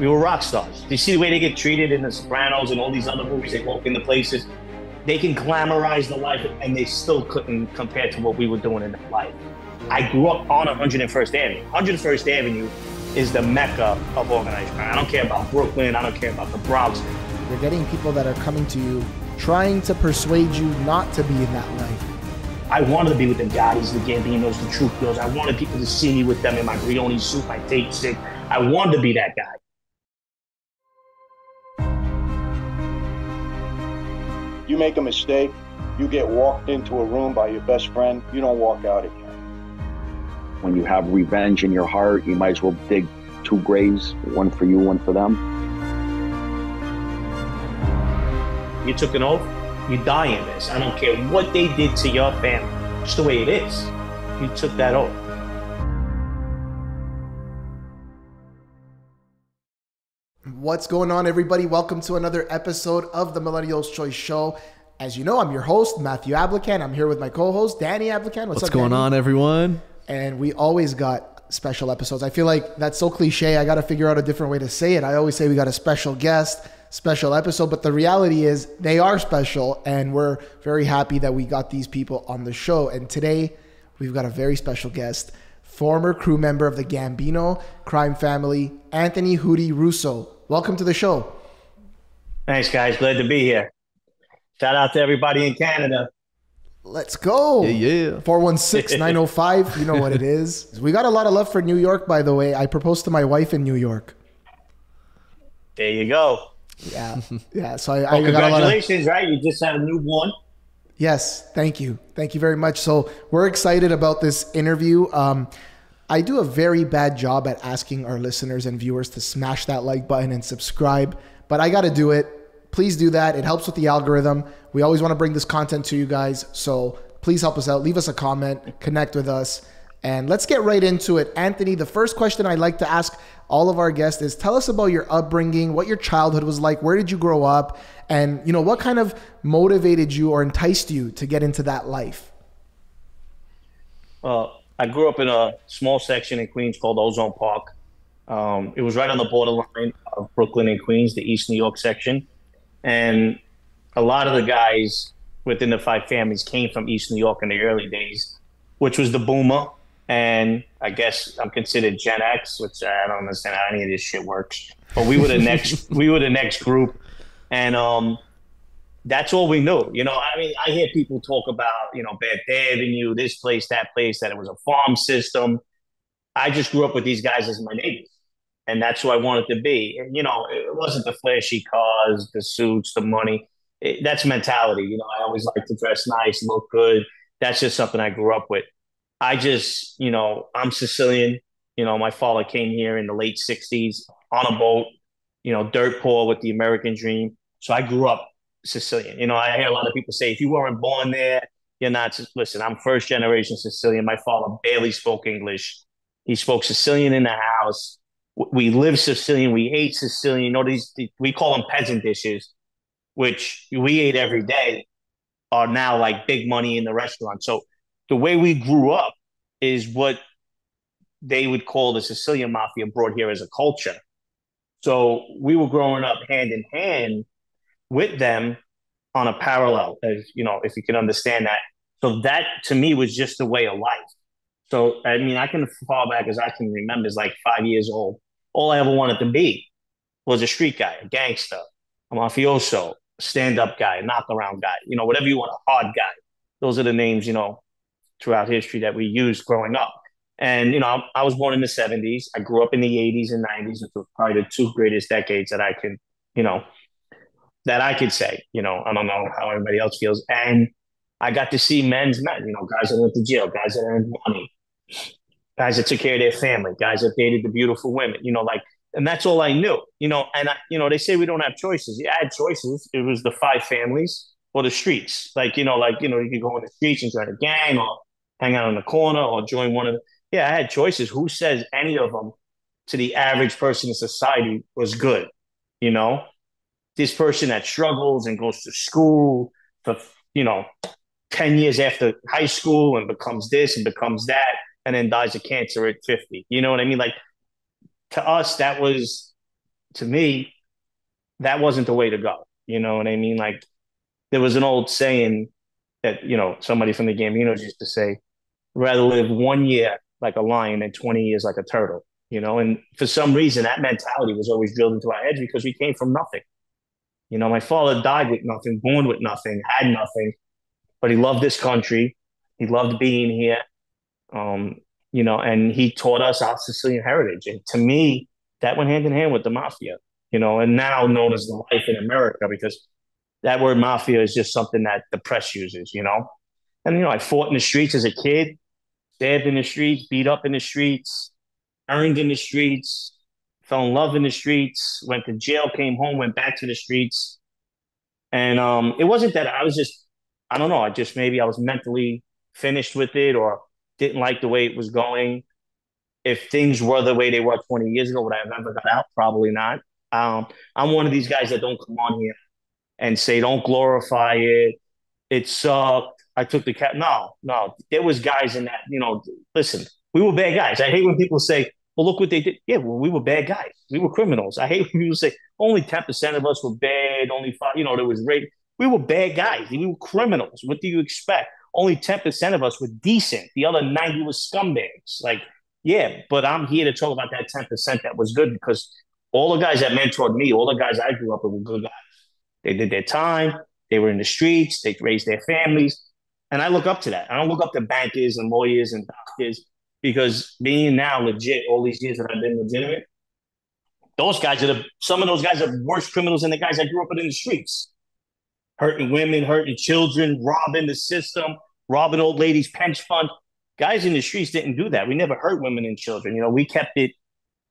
We were rock stars. You see the way they get treated in The Sopranos and all these other movies? They walk into places. They can glamorize the life, and they still couldn't compare to what we were doing in that life. I grew up on 101st Avenue. 101st Avenue is the mecca of organized crime. I don't care about Brooklyn. I don't care about the Bronx. You're getting people that are coming to you, trying to persuade you not to be in that life. I wanted to be with the Gottis, the Gambinos, the Truth Girls. I wanted people to see me with them in my Brioni suit, my tape stick. I wanted to be that guy. You make a mistake, you get walked into a room by your best friend, you don't walk out again. When you have revenge in your heart, you might as well dig two graves, one for you, one for them. You took an oath, you die in this. I don't care what they did to your family. It's the way it is. You took that oath. What's going on, everybody? Welcome to another episode of the Millennials Choice Show. As you know, I'm your host, Matthew Ablakan. I'm here with my co-host, Danny Ablakan. What's, up, going Danny? on, everyone? And we always got special episodes. I feel like that's so cliche. I got to figure out a different way to say it. I always say we got a special guest, special episode, but the reality is they are special, and we're very happy that we got these people on the show. And today, we've got a very special guest, former crew member of the Gambino crime family, Anthony Hootie Russo. Welcome to the show. Thanks, guys. Glad to be here. Shout out to everybody in Canada. Let's go. Yeah, yeah. 416 905. You know what it is. We got a lot of love for New York, by the way. I proposed to my wife in New York. There you go. Yeah. Yeah. So I, Well, I got a lot of. congratulations, right? You just had a newborn. Yes, thank you. Thank you very much. So we're excited about this interview. Um, I do a very bad job at asking our listeners and viewers to smash that like button and subscribe, but I got to do it. Please do that. It helps with the algorithm. We always want to bring this content to you guys. So please help us out. Leave us a comment, connect with us, and let's get right into it. Anthony, the first question I'd like to ask all of our guests is tell us about your upbringing, what your childhood was like, where did you grow up, and you know what kind of motivated you or enticed you to get into that life? Well, I grew up in a small section in Queens called Ozone Park. Um, it was right on the borderline of Brooklyn and Queens, the East New York section. And a lot of the guys within the five families came from East New York in the early days, which was the boomer. And I guess I'm considered Gen X, which I don't understand how any of this shit works. But we were the next, we were the next group, and um, that's all we knew. You know, I mean, I hear people talk about, you know, Beth Avenue, this place, that place, that it was a farm system. I just grew up with these guys as my neighbors, and that's who I wanted to be. And, you know, it wasn't the flashy cars, the suits, the money. It, that's mentality. You know, I always like to dress nice, look good. That's just something I grew up with. I just, you know, I'm Sicilian. You know, my father came here in the late 60s on a boat, you know, dirt poor with the American dream. So I grew up Sicilian. You know, I hear a lot of people say, if you weren't born there, you're not. Listen, I'm first generation Sicilian. My father barely spoke English. He spoke Sicilian in the house. We live Sicilian. We ate Sicilian. You know, these, we call them peasant dishes, which we ate every day, are now like big money in the restaurant. So the way we grew up is what they would call the Sicilian mafia brought here as a culture. So we were growing up hand in hand with them on a parallel, as you know, if you can understand that. So that to me was just the way of life. So I mean, I can fall back as I can remember, as like five years old. All I ever wanted to be was a street guy, a gangster, a mafioso, stand-up guy, a knock-around guy, you know, whatever you want, a hard guy. Those are the names, you know, throughout history that we used growing up. And, you know, I was born in the 70s. I grew up in the 80s and 90s, which were probably the two greatest decades that I can, you know, that I could say. You know, I don't know how everybody else feels. And I got to see men's men, you know, guys that went to jail, guys that earned money, guys that took care of their family, guys that dated the beautiful women, you know, like, and that's all I knew, you know. And, I, you know, they say we don't have choices. Yeah, I had choices. It was the five families or the streets. Like, you know, like, you know, you could go in the streets and join a gang or hang out on the corner or join one of the, yeah, I had choices. Who says any of them to the average person in society was good? You know, this person that struggles and goes to school for, you know, 10 years after high school and becomes this and becomes that and then dies of cancer at 50. You know what I mean? Like to us, that was to me, that wasn't the way to go. You know what I mean? Like there was an old saying that, you know, somebody from the Gambinos used to say, rather live one year like a lion than 20 years like a turtle, you know? And for some reason, that mentality was always drilled into our heads because we came from nothing. You know, my father died with nothing, born with nothing, had nothing, but he loved this country. He loved being here. Um, you know, and he taught us our Sicilian heritage. And to me, that went hand in hand with the mafia, you know, and now known as the life in America because that word mafia is just something that the press uses, you know. And you know, I fought in the streets as a kid, stabbed in the streets, beat up in the streets, earned in the streets, fell in love in the streets, went to jail, came home, went back to the streets. And um, it wasn't that I was just, I don't know, I just maybe I was mentally finished with it or didn't like the way it was going. If things were the way they were 20 years ago, would I have ever got out? Probably not. Um, I'm one of these guys that don't come on here and say, don't glorify it. It sucked. I took the cat. No, no. There was guys in that, you know, listen, we were bad guys. I hate when people say, well, look what they did. Yeah, well, we were bad guys. We were criminals. I hate when people say only 10% of us were bad, only five, you know, there was rape. We were bad guys. We were criminals. What do you expect? Only 10% of us were decent. The other 90 were scumbags. Like, yeah, but I'm here to talk about that 10% that was good because all the guys that mentored me, all the guys I grew up with were good guys. They did their time. They were in the streets. They raised their families. And I look up to that. I don't look up to bankers and lawyers and doctors because being now legit, all these years that I've been legitimate, those guys are the, some of those guys are worse criminals than the guys I grew up in the streets. Hurting women, hurting children, robbing the system, robbing old ladies' pension fund. Guys in the streets didn't do that. We never hurt women and children. You know, we kept it,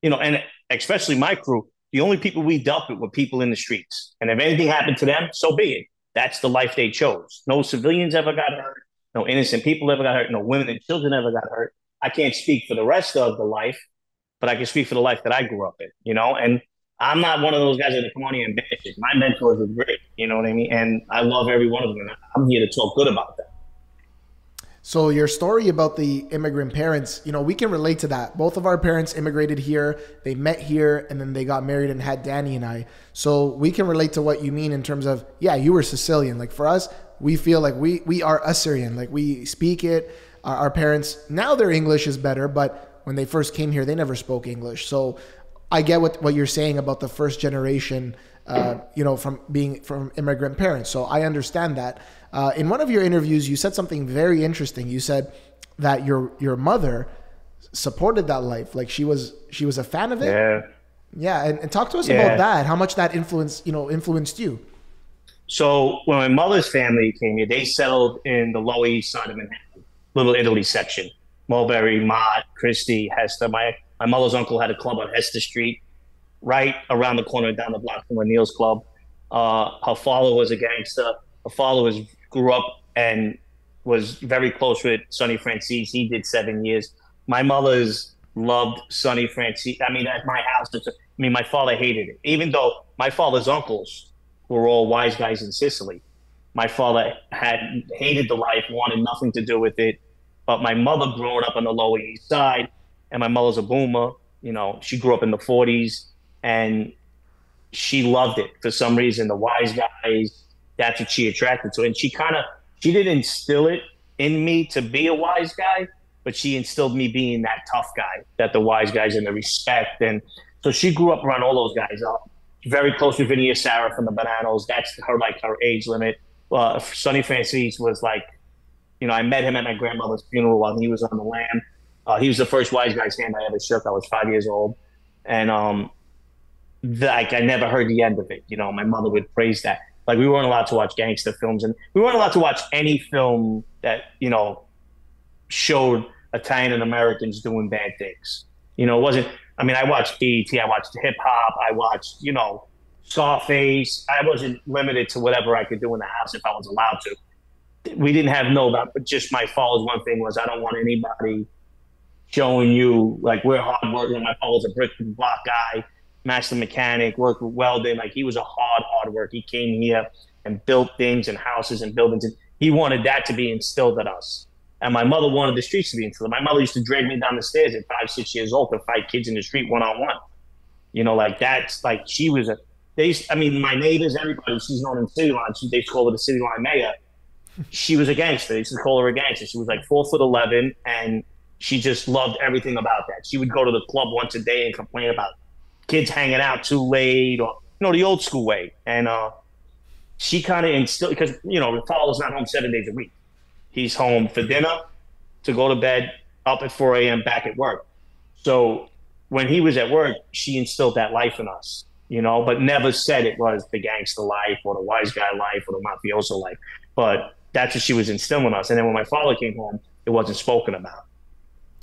you know, and especially my crew, the only people we dealt with were people in the streets. And if anything happened to them, so be it. That's the life they chose. No civilians ever got hurt. No innocent people ever got hurt. No women and children ever got hurt. I can't speak for the rest of the life, but I can speak for the life that I grew up in, you know? And I'm not one of those guys that come on here and bash it. My mentors are great, you know what I mean? And I love every one of them. I'm here to talk good about them. So your story about the immigrant parents, you know, we can relate to that. Both of our parents immigrated here, they met here, and then they got married and had Danny and I. So we can relate to what you mean in terms of, yeah, you were Sicilian. Like for us, we feel like we we are Assyrian. Like we speak it. Our, parents now their English is better, but when they first came here, they never spoke English. So I get what what you're saying about the first generation. Uh, you know, from being from immigrant parents. So I understand that. Uh, in one of your interviews, you said something very interesting. You said that your your mother supported that life, like she was she was a fan of it. Yeah. Yeah, and, and talk to us yeah. about that. How much that influenced you know influenced you. So when my mother's family came here, they settled in the Lower East Side of Manhattan, Little Italy section. Mulberry, Mott, Chrystie, Hester. My my mother's uncle had a club on Hester Street, right around the corner down the block from Neil's club. Uh, her father was a gangster. Her father was grew up and was very close with Sonny Franzese. He did seven years. My mother's loved Sonny Franzese. I mean, at my house, I mean, my father hated it. Even though my father's uncles were all wise guys in Sicily, my father had hated the life, wanted nothing to do with it. But my mother, growing up on the Lower East Side, and my mother's a boomer. You know, she grew up in the 40s, and she loved it for some reason. The wise guys, that's what she attracted to. And she kind of she didn't instill it in me to be a wise guy, but she instilled me being that tough guy, that the wise guys and the respect. And so she grew up around all those guys. Uh, very close to Vinny Asaro from the Bonannos. That's her like her age limit. Uh, Sonny Franzese was like, you know, I met him at my grandmother's funeral while he was on the lam. Uh, he was the first wise guy's hand I ever shook. I was five years old, and um, like I never heard the end of it. You know, my mother would praise that. Like we weren't allowed to watch gangster films, and we weren't allowed to watch any film that you know showed Italian Americans doing bad things. You know, it wasn't. I mean, I watched BET, I watched hip hop, I watched you know Scarface. I wasn't limited to whatever I could do in the house if I was allowed to. We didn't have no that, but just my father's one thing was I don't want anybody showing you like we're hard working. My father's a brick and block guy master mechanic, worked with welding. Like he was a hard, hard work. He came here and built things and houses and buildings. And he wanted that to be instilled in us. And my mother wanted the streets to be instilled. My mother used to drag me down the stairs at five, six years old to fight kids in the street one on one. You know, like that's like she was a. They, used, I mean, my neighbors, everybody, she's known in City Line. She, they used to call her the City Line mayor. She was a gangster. They used to call her a gangster. She was like four foot eleven, and she just loved everything about that. She would go to the club once a day and complain about kids hanging out too late, or you know, the old school way. And uh, she kind of instilled because you know, the father's not home seven days a week. He's home for dinner, to go to bed, up at 4 a.m., back at work. So when he was at work, she instilled that life in us, you know, but never said it was the gangster life or the wise guy life or the mafioso life. But that's what she was instilling in us. And then when my father came home, it wasn't spoken about.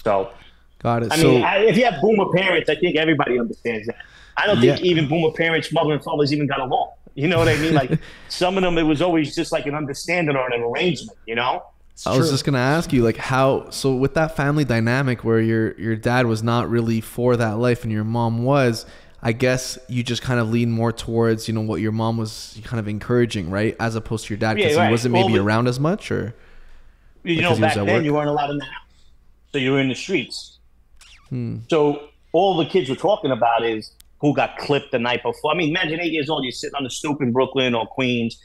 So, got it. I so, mean, I, if you have boomer parents, I think everybody understands that. I don't think Yeah. even boomer parents, mother and fathers even got along. You know what I mean? Like some of them, it was always just like an understanding or an arrangement, you know? It's I was just gonna ask you, like, how? So with that family dynamic where your your dad was not really for that life and your mom was, I guess you just kind of lean more towards you know what your mom was kind of encouraging, right, as opposed to your dad because Yeah, right. he wasn't Well, maybe but- around as much, or You know, back then work? you weren't allowed in the house, so you were in the streets. Hmm. So all the kids were talking about is who got clipped the night before. I mean, imagine eight years old, you're sitting on the stoop in Brooklyn or Queens.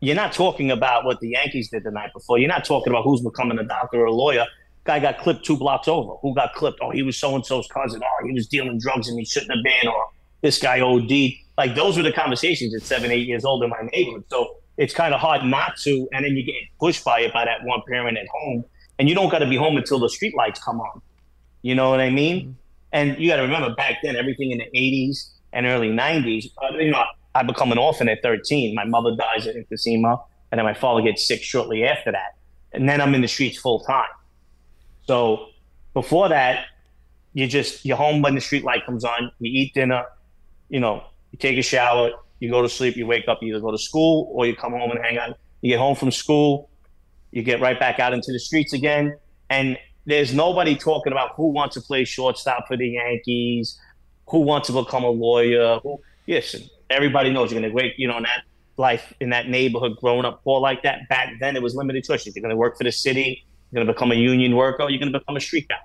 You're not talking about what the Yankees did the night before. You're not talking about who's becoming a doctor or a lawyer. Guy got clipped two blocks over. Who got clipped? Oh, he was so and so's cousin. Oh, he was dealing drugs and he shouldn't have been. Or this guy OD. Like those were the conversations at seven, eight years old in my neighborhood. So it's kind of hard not to. And then you get pushed by it by that one parent at home, and you don't got to be home until the street lights come on. You know what I mean? And you got to remember back then, everything in the 80s and early 90s, uh, you know, I become an orphan at 13. My mother dies at emphysema, and then my father gets sick shortly after that. And then I'm in the streets full time. So before that, you just, you're home when the street light comes on, you eat dinner, you know, you take a shower, you go to sleep, you wake up, you either go to school or you come home and hang out. You get home from school, you get right back out into the streets again. And there's nobody talking about who wants to play shortstop for the Yankees, who wants to become a lawyer. Who, yes, everybody knows you're going to wait, you know, in that life, in that neighborhood, growing up poor like that. Back then, it was limited choices. You're going to work for the city, you're to become a union worker, you're to become a street guy.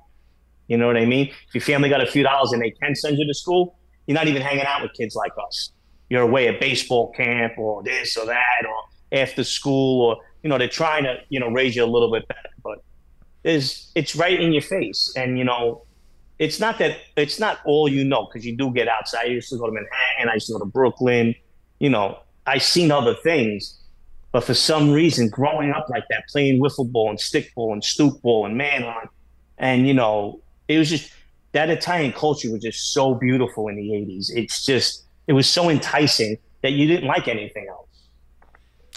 You know what I mean? If your family got a few dollars and they can send you to school, you're not even hanging out with kids like us. You're away at baseball camp or this or that or after school or you know they're trying to you know raise you a little bit better, but is it's right in your face and you know it's not that it's not all you know because you do get outside. I used to go to Manhattan, I used to go to Brooklyn, you know, I seen other things, but for some reason, growing up like that, playing wiffle ball and stickball and stoop ball and manhunt, and you know, it was just that Italian culture was just so beautiful in the '80s. It's just it was so enticing that you didn't like anything else.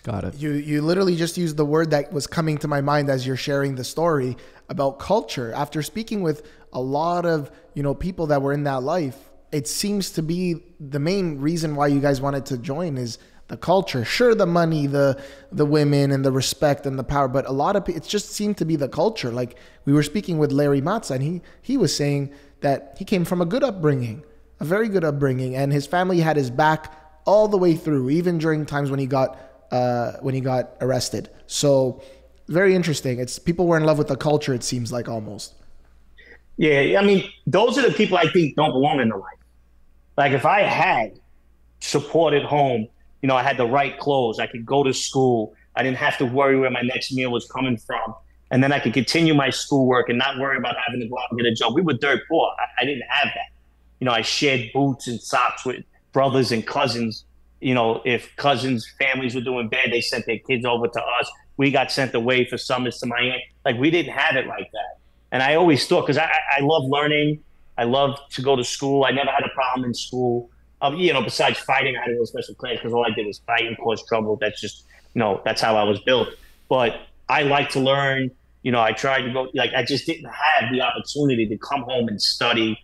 got it. You you literally just used the word that was coming to my mind as you're sharing the story about culture. After speaking with a lot of, you know, people that were in that life, it seems to be the main reason why you guys wanted to join is the culture. Sure the money, the the women and the respect and the power, but a lot of it just seemed to be the culture. Like we were speaking with Larry Mazza and he he was saying that he came from a good upbringing, a very good upbringing and his family had his back all the way through, even during times when he got uh, when he got arrested. So very interesting. It's people were in love with the culture. It seems like almost. Yeah, I mean, those are the people I think don't belong in the life. Like if I had support at home, you know, I had the right clothes, I could go to school, I didn't have to worry where my next meal was coming from, and then I could continue my schoolwork and not worry about having to go out and get a job. We were dirt poor. I, I didn't have that. You know, I shared boots and socks with brothers and cousins. You know, if cousins' families were doing bad, they sent their kids over to us. We got sent away for summers to Miami. Like we didn't have it like that. And I always thought, because I, I I love learning, I love to go to school. I never had a problem in school. Um, you know, besides fighting, I had to special class because all I did was fight and cause trouble. That's just, you know, that's how I was built. But I like to learn. You know, I tried to go, like, I just didn't have the opportunity to come home and study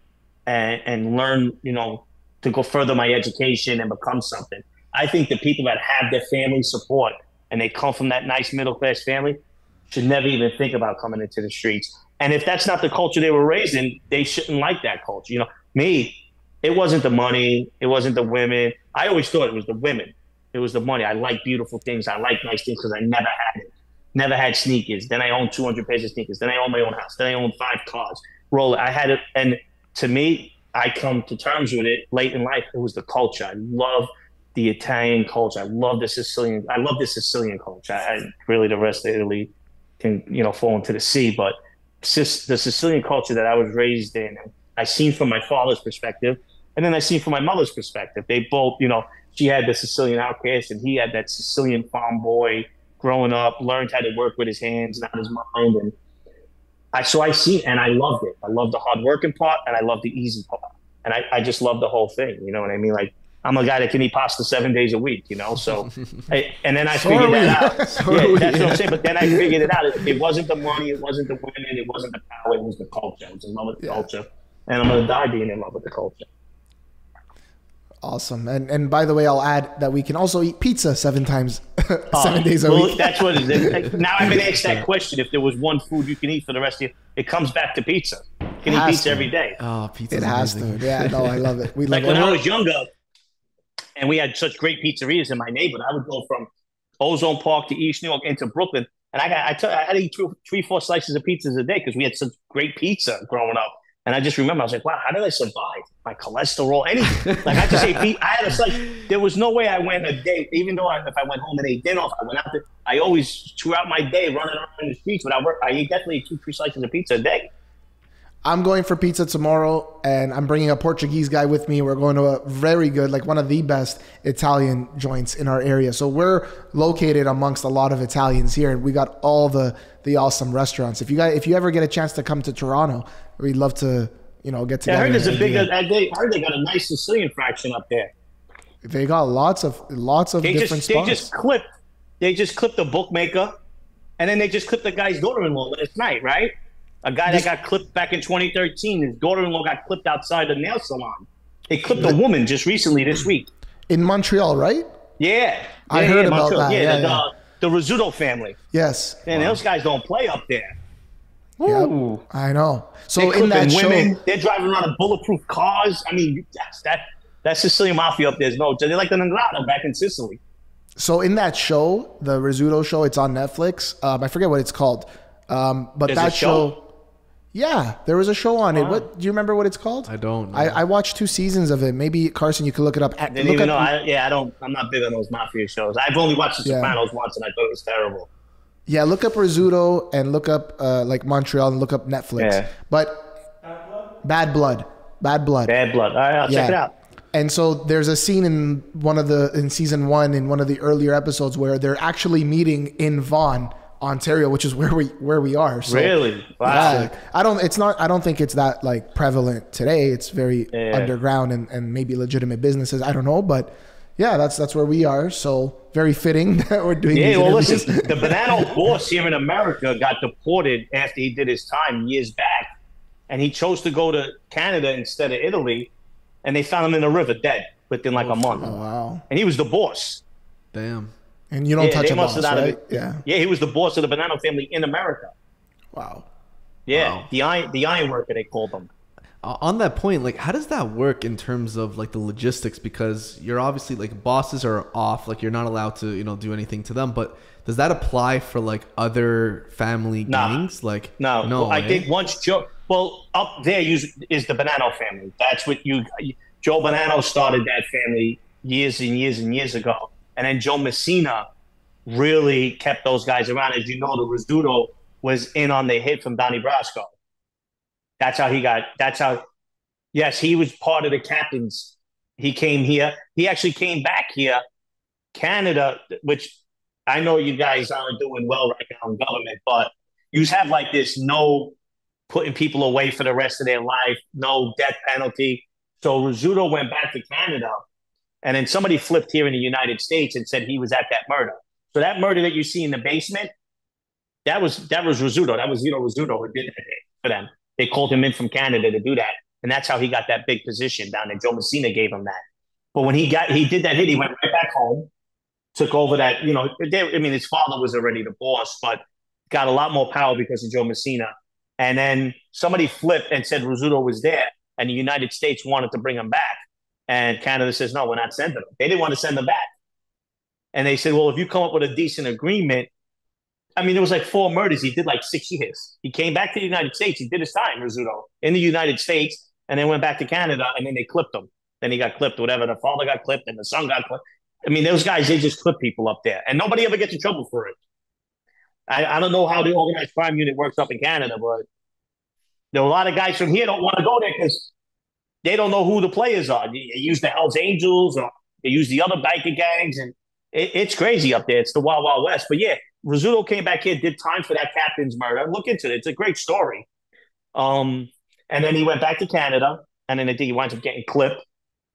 and, and learn, you know, to go further my education and become something. I think the people that have their family support and they come from that nice middle class family should never even think about coming into the streets. And if that's not the culture they were raised in, they shouldn't like that culture. You know, me, it wasn't the money, it wasn't the women. I always thought it was the women. It was the money. I like beautiful things. I like nice things because I never had it. Never had sneakers. Then I owned 200 pairs of sneakers. Then I owned my own house. Then I owned five cars. Roll. I had it. And to me, I come to terms with it late in life. It was the culture. I love the Italian culture. I love the Sicilian. I love the Sicilian culture. I, really, the rest of Italy can you know fall into the sea, but the Sicilian culture that I was raised in, I seen from my father's perspective, and then I seen from my mother's perspective. They both, you know, she had the Sicilian outcast, and he had that Sicilian farm boy growing up, learned how to work with his hands, and not his mind, and I so I see and I loved it. I loved the hard working part, and I loved the easy part, and I, I just love the whole thing. You know what I mean? Like I'm a guy that can eat pasta seven days a week, you know. So, I, and then I so figured that out. so yeah, that's what I'm saying. But then I figured it out. It, it, wasn't the money, it wasn't the women, it wasn't the power, it was the culture. I was in love with the yeah. culture, and I'm gonna die being in love with the culture. Awesome. And and by the way, I'll add that we can also eat pizza seven times, seven uh, days a well, week. That's what it is. Now I've been asked that question. If there was one food you can eat for the rest of you, it comes back to pizza. You can eat pizza to. every day. Oh, pizza. It has amazing. to. Yeah, no, I love it. We love it. like when I was younger, and we had such great pizzerias in my neighborhood. I would go from Ozone Park to East New York into Brooklyn, and I got I, t- I had to eat three, three, four slices of pizzas a day because we had such great pizza growing up. And I just remember I was like, wow, how did I survive? My cholesterol, anything. like I just ate I had a slice. There was no way I went a day, even though I, if I went home and ate dinner, if I went out I always throughout my day running around in the streets without work. I definitely two, three slices of pizza a day. I'm going for pizza tomorrow, and I'm bringing a Portuguese guy with me. We're going to a very good, like one of the best Italian joints in our area. So we're located amongst a lot of Italians here, and we got all the the awesome restaurants. If you guys, if you ever get a chance to come to Toronto, we'd love to, you know, get together. Yeah, I heard there's a big. Uh, I heard they got a nice Sicilian fraction up there. They got lots of lots of they different just, spots. They just clipped. They just clipped the bookmaker, and then they just clipped the guy's daughter-in-law last night, right? A guy that got clipped back in 2013, his daughter-in-law got clipped outside the nail salon. They clipped a woman just recently this week in Montreal, right? Yeah, I yeah, heard yeah, about Montreal. that. Yeah, the. The, the Rizzuto family. Yes, and wow. those guys don't play up there. Yep, I know. So in that show, they're driving around in bulletproof cars. I mean, that's that that Sicilian mafia up there is no. They're like the the 'Ndrangheta back in Sicily. So in that show, the Rizzuto show, it's on Netflix. Um, I forget what it's called, um, but There's that show? show yeah, there was a show on it. What do you remember? What it's called? I don't. I, I, watched two seasons of it. Maybe Carson, you could look it up. Didn't look even know. I, yeah, I don't. I'm not big on those mafia shows. I've only watched The yeah. Sopranos once, and I thought it was terrible. Yeah, look up Rizzuto and look up uh, like Montreal and look up Netflix. Yeah. But Bad Blood, Bad Blood, Bad Blood. All right, I'll yeah. check it out. And so there's a scene in one of the in season one in one of the earlier episodes where they're actually meeting in Vaughan Ontario, which is where we where we are. So, really? Wow. Yeah, I don't. It's not. I don't think it's that like prevalent today. It's very yeah. underground and, and maybe legitimate businesses. I don't know, but yeah, that's that's where we are. So very fitting that we're doing. Yeah. well, listen, the Bonanno boss here in America got deported after he did his time years back, and he chose to go to Canada instead of Italy, and they found him in the river dead within like oh, a month. Oh, wow. And he was the boss. Damn. And you don't yeah, touch a boss, right? Yeah. Yeah, he was the boss of the Bonanno family in America. Wow. Yeah, wow. the iron the iron worker they called them. On that point, like, how does that work in terms of like the logistics? Because you're obviously like bosses are off, like you're not allowed to you know do anything to them. But does that apply for like other family nah. gangs? Like, no, no. Well, I think once Joe, well, up there is the Bonanno family. That's what you Joe Bonanno started that family years and years and years ago and then Joe Massino really kept those guys around. As you know, the Rizzuto was in on the hit from Donnie Brasco. That's how he got. That's how. Yes, he was part of the captains. He came here. He actually came back here, Canada, which I know you guys aren't doing well right now in government, but you have like this no putting people away for the rest of their life, no death penalty. So Rizzuto went back to Canada and then somebody flipped here in the United States and said he was at that murder. So that murder that you see in the basement, that was that was Rizzuto. That was Vito Rizzuto who did that for them. They called him in from Canada to do that, and that's how he got that big position down there. Joe Massino gave him that. But when he got he did that hit, he went right back home, took over that. You know, they, I mean, his father was already the boss, but got a lot more power because of Joe Massino. And then somebody flipped and said Rizzuto was there, and the United States wanted to bring him back. And Canada says, no, we're not sending them. They didn't want to send them back. And they said, well, if you come up with a decent agreement, I mean, it was like four murders. He did like six years. He came back to the United States. He did his time, Rizzuto, in the United States. and then went back to Canada, and then they clipped him. Then he got clipped, whatever. The father got clipped, and the son got clipped. I mean, those guys, they just clip people up there, and nobody ever gets in trouble for it. I, I don't know how the organized crime unit works up in Canada, but there are a lot of guys from here don't want to go there because they don't know who the players are. They use the Hells Angels or they use the other biker gangs, and it, it's crazy up there. It's the Wild Wild West. But yeah, Rizzuto came back here, did time for that captain's murder. Look into it; it's a great story. Um, and then he went back to Canada, and then I think he winds up getting clipped.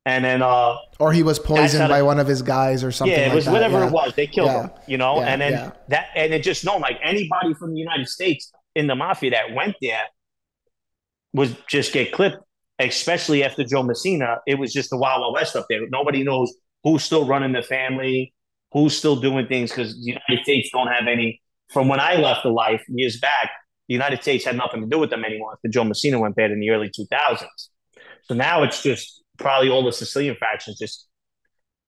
And then, uh, or he was poisoned by one of his guys, or something. Yeah, it was like whatever yeah. it was. They killed Yeah. him, you know. Yeah, and then that, and it just known like anybody from the United States in the mafia that went there was just get clipped. Especially after Joe Massino, it was just the Wild Wild West up there. Nobody knows who's still running the family, who's still doing things because the United States don't have any. From when I left the life years back, the United States had nothing to do with them anymore after Joe Massino went bad in the early 2000s. So now it's just probably all the Sicilian factions, just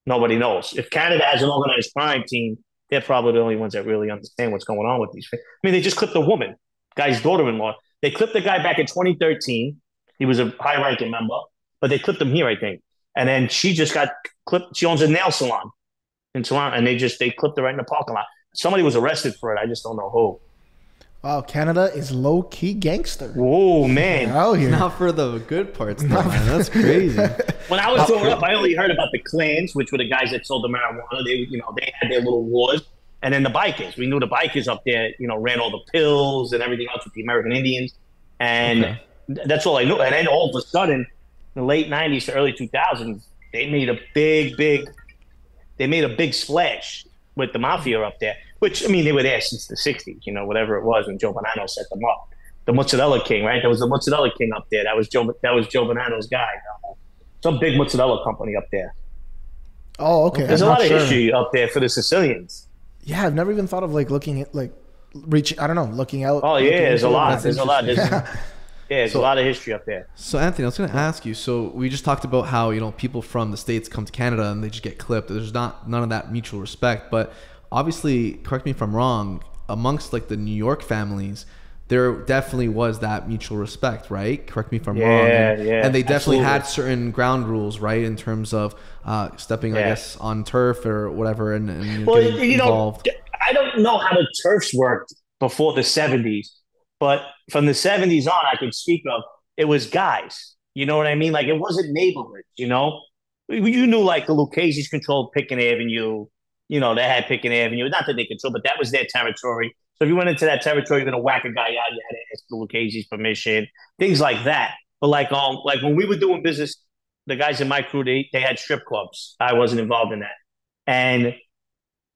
nobody knows. If Canada has an organized crime team, they're probably the only ones that really understand what's going on with these. I mean, they just clipped a woman, guy's daughter-in-law. They clipped the guy back in 2013. He was a high-ranking member, but they clipped him here, I think. And then she just got clipped. She owns a nail salon in Toronto, and they just they clipped it right in the parking lot. Somebody was arrested for it. I just don't know who. Wow, Canada is low key gangster. Whoa, man! Out here. Not for the good parts, though, man. That's crazy. When I was growing up, I only heard about the clans, which were the guys that sold the marijuana. They, you know, they had their little wars, and then the bikers. We knew the bikers up there, you know, ran all the pills and everything else with the American Indians, and Okay. that's all I knew. And then all of a sudden, in the late '90s to early 2000s, they made a big, big, they made a big splash with the mafia up there. Which I mean, they were there since the '60s, you know, whatever it was when Joe Bonanno set them up. The Mozzarella King, right? There was the Mozzarella King up there. That was Joe. That was Joe Bonanno's guy. Uh, some big mozzarella company up there. Oh, okay. There's I'm a lot of sure. history up there for the Sicilians. Yeah, I've never even thought of like looking at like reaching. I don't know, looking out. Oh yeah, there's a lot. There's a lot. There's. Yeah, there's a lot of history up there. So Anthony, I was going to ask you. So we just talked about how you know people from the states come to Canada and they just get clipped. There's not none of that mutual respect. But obviously, correct me if I'm wrong. Amongst like the New York families, there definitely was that mutual respect, right? Correct me if I'm wrong. Yeah, And, yeah, and they definitely absolutely. had certain ground rules, right, in terms of uh, stepping, I guess, on turf or whatever, and, and you know, Well, you know, involved. I don't know how the turfs worked before the '70s, but from the '70s on, I could speak of it was guys. You know what I mean? Like it wasn't neighborhoods. You know, you knew like the Lucchese's controlled Pitkin Avenue. You know, they had Pitkin Avenue. Not that they controlled, but that was their territory. So if you went into that territory, you're gonna whack a guy out. You had to ask the Lucchese's permission, things like that. But like um, like when we were doing business, the guys in my crew they they had strip clubs. I wasn't involved in that, and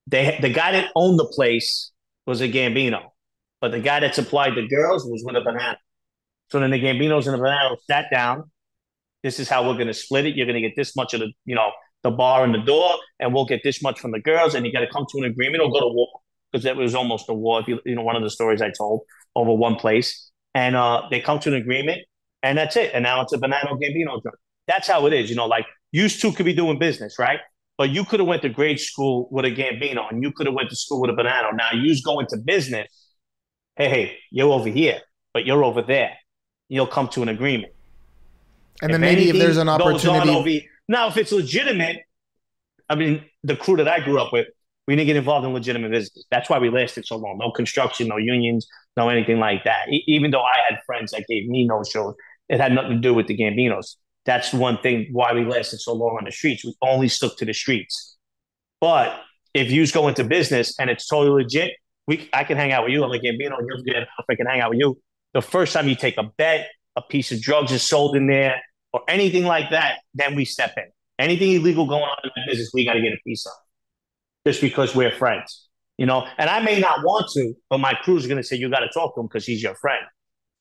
they the guy that owned the place was a Gambino, but the guy that supplied the girls was with a Bonanno. So then the Gambinos and the Bonanno sat down. This is how we're going to split it. You're going to get this much of the, you know, the bar and the door, and we'll get this much from the girls, and you got to come to an agreement or go to war because that was almost a war. If you, you know, one of the stories I told over one place, and uh, they come to an agreement, and that's it. And now it's a Bonanno Gambino. That's how it is. You know, like you two could be doing business, right? But you could have went to grade school with a Gambino, and you could have went to school with a Bonanno. Now you's going to business. Hey, hey, you're over here, but you're over there. You'll come to an agreement. And then maybe if there's an opportunity, over now if it's legitimate, I mean, the crew that I grew up with, we didn't get involved in legitimate business. That's why we lasted so long. No construction, no unions, no anything like that. E- even though I had friends that gave me no shows, it had nothing to do with the Gambinos. That's one thing why we lasted so long on the streets. We only stuck to the streets. But if you go into business and it's totally legit, we I can hang out with you. I'm a Gambino, you're good enough. I can hang out with you. The first time you take a bet, a piece of drugs is sold in there, or anything like that, then we step in. Anything illegal going on in that business, we got to get a piece of. Just because we're friends, you know. And I may not want to, but my crew's going to say you got to talk to him because he's your friend.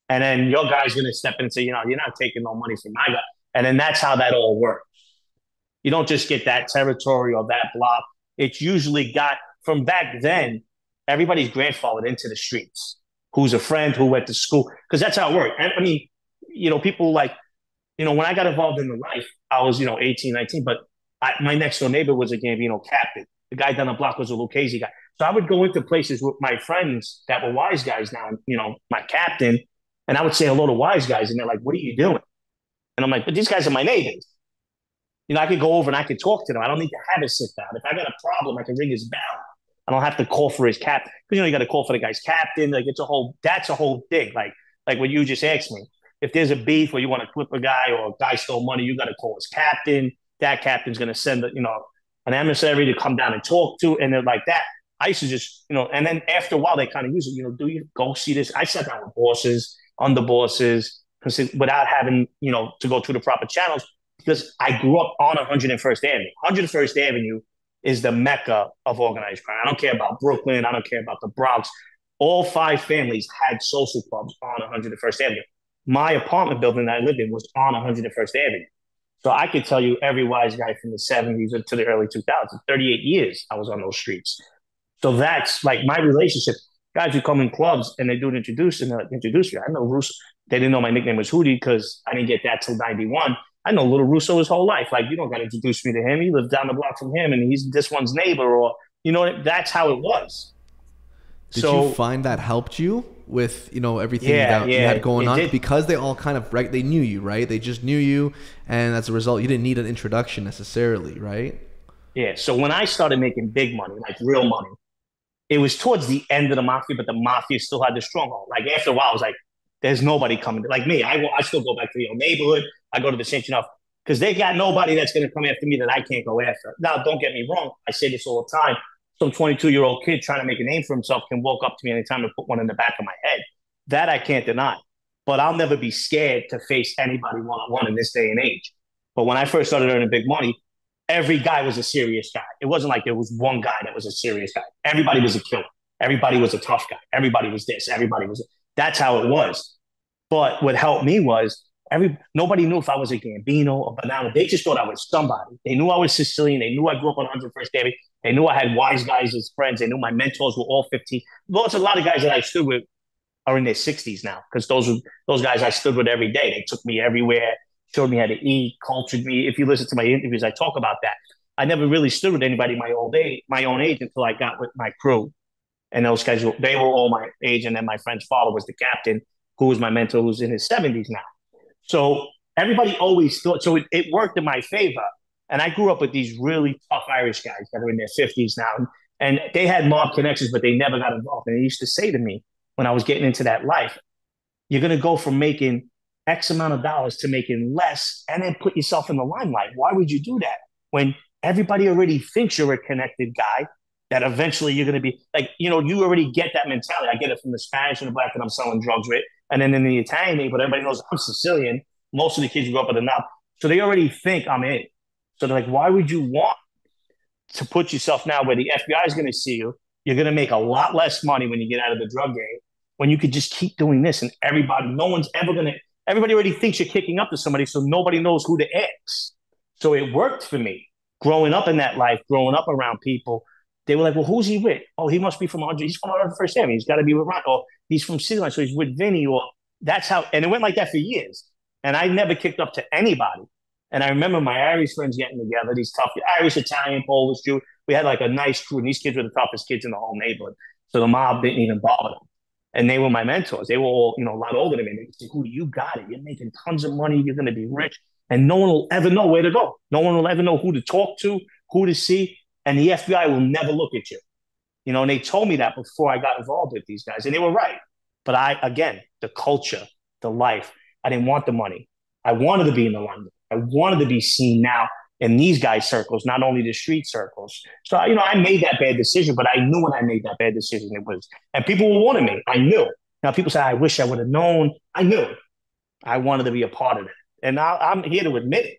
And then your guy's going to step in and say, you know, you're not taking no money from my guy. And then that's how that all works. You don't just get that territory or that block. It's usually got from back then. Everybody's grandfathered into the streets. Who's a friend? Who went to school? Because that's how it worked. I mean, you know, people like, you know, when I got involved in the life, I was, you know, 18, 19, but I, my next door neighbor was a Gambino captain. The guy down the block was a Lucchese guy. So I would go into places with my friends that were wise guys now, you know, my captain, and I would say hello to wise guys, and they're like, "What are you doing?" And I'm like, but these guys are my neighbors. You know, I could go over and I could talk to them. I don't need to have a sit down. If I got a problem, I can ring his bell. I don't have to call for his cap because you know you got to call for the guy's captain. Like it's a whole that's a whole thing. Like like what you just asked me. If there's a beef or you want to clip a guy or a guy stole money, you got to call his captain. That captain's going to send you know an emissary to come down and talk to, and they're like that. I used to just you know, and then after a while they kind of use it. You know, do you go see this? I sat down with bosses, under bosses, without having you know to go through the proper channels because I grew up on 101st Avenue. 101st Avenue is the mecca of organized crime. I don't care about Brooklyn. I don't care about the Bronx. All five families had social clubs on 101st Avenue. My apartment building that I lived in was on 101st Avenue. So I could tell you every wise guy from the 70s to the early 2000s, 38 years I was on those streets. So that's like my relationship. Guys who come in clubs and they do introduce and introduce me. I know Russo. They didn't know my nickname was Hootie because I didn't get that till 91. I know Little Russo his whole life. Like, you don't got to introduce me to him. He lived down the block from him and he's this one's neighbor, or, you know, that's how it was. Did so, you find that helped you with, you know, everything yeah, that yeah, you had going on? Did. Because they all kind of, right, they knew you, right? They just knew you. And as a result, you didn't need an introduction necessarily, right? Yeah. So when I started making big money, like real money, it was towards the end of the mafia, but the mafia still had the stronghold. Like after a while, I was like, there's nobody coming. Like me, I, I still go back to the old neighborhood. I go to the St. Enough because they got nobody that's going to come after me that I can't go after. Now, don't get me wrong. I say this all the time. Some 22 year old kid trying to make a name for himself can walk up to me anytime and put one in the back of my head. That I can't deny. But I'll never be scared to face anybody one on one in this day and age. But when I first started earning big money, every guy was a serious guy. It wasn't like there was one guy that was a serious guy. Everybody was a killer. Everybody was a tough guy. Everybody was this. Everybody was. That's how it was. But what helped me was every nobody knew if I was a Gambino or Bonanno. They just thought I was somebody. They knew I was Sicilian. They knew I grew up on 101st Avenue. They knew I had wise guys as friends. They knew my mentors were all 15. There's a lot of guys that I stood with are in their 60s now because those were those guys I stood with every day. They took me everywhere, showed me how to eat, cultured me. If you listen to my interviews, I talk about that. I never really stood with anybody my old age, my own age until I got with my crew. And those guys, they were all my age. And then my friend's father was the captain, who was my mentor, who's in his 70s now. So everybody always thought, so it, it worked in my favor. And I grew up with these really tough Irish guys that are in their 50s now. And they had mob connections, but they never got involved. And they used to say to me when I was getting into that life, you're going to go from making X amount of dollars to making less and then put yourself in the limelight. Why would you do that when everybody already thinks you're a connected guy? That eventually you're going to be like, you know, you already get that mentality. I get it from the Spanish and the black that I'm selling drugs with. And then in the Italian neighborhood, everybody knows I'm Sicilian. Most of the kids grew up at the knob. So they already think I'm in. So they're like, why would you want to put yourself now where the FBI is going to see you? You're going to make a lot less money when you get out of the drug game when you could just keep doing this and everybody, no one's ever going to, everybody already thinks you're kicking up to somebody. So nobody knows who to ask. So it worked for me growing up in that life, growing up around people. They were like, well, who's he with? Oh, he must be from 100. He's from 101st Avenue. He's got to be with Ron. Or he's from City so he's with Vinny. Or that's how, and it went like that for years. And I never kicked up to anybody. And I remember my Irish friends getting together, these tough Irish, Italian, Polish, Jew. We had like a nice crew, and these kids were the toughest kids in the whole neighborhood. So the mob didn't even bother them. And they were my mentors. They were all, you know, a lot older than me. They said, "Who you got it? You're making tons of money. You're going to be rich." And no one will ever know where to go. No one will ever know who to talk to, who to see, and the FBI will never look at you. You know, and they told me that before I got involved with these guys, and they were right. But I, again, the culture, the life, I didn't want the money. I wanted to be in the limelight. I wanted to be seen now in these guys' circles, not only the street circles. So, you know, I made that bad decision, but I knew when I made that bad decision, it was, and people were warning me. I knew. Now, people say, I wish I would have known. I knew. I wanted to be a part of it. And I, am here to admit it.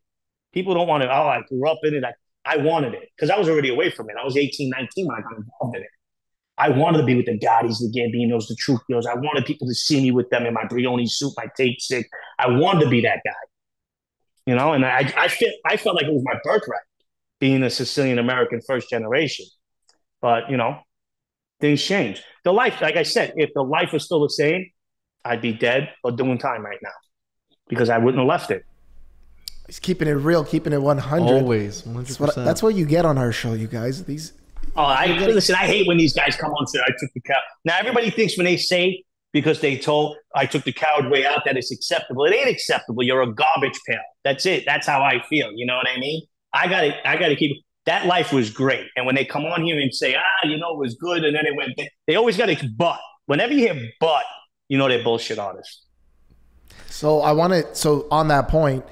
People don't want to, oh, I grew up in it. I, I wanted it because I was already away from it. I was 18, 19 when I got involved in it. I wanted to be with the Gottis, the Gambinos, the Dealers. I wanted people to see me with them in my Brioni suit, my tape sick. I wanted to be that guy, you know. And I, I felt, I felt like it was my birthright, being a Sicilian American first generation. But you know, things change. The life, like I said, if the life was still the same, I'd be dead or doing time right now because I wouldn't have left it. He's keeping it real, keeping it 100. Always, 100%. That's what, that's what you get on our show, you guys. These Oh, I listen. I hate when these guys come on and say I took the cap. Now everybody thinks when they say because they told I took the coward way out that it's acceptable. It ain't acceptable. You're a garbage pail. That's it. That's how I feel. You know what I mean? I got to I got to keep that life was great. And when they come on here and say, ah, you know, it was good, and then it went, they always got to but. Whenever you hear but, you know they're bullshit artists. So I want to. So on that point,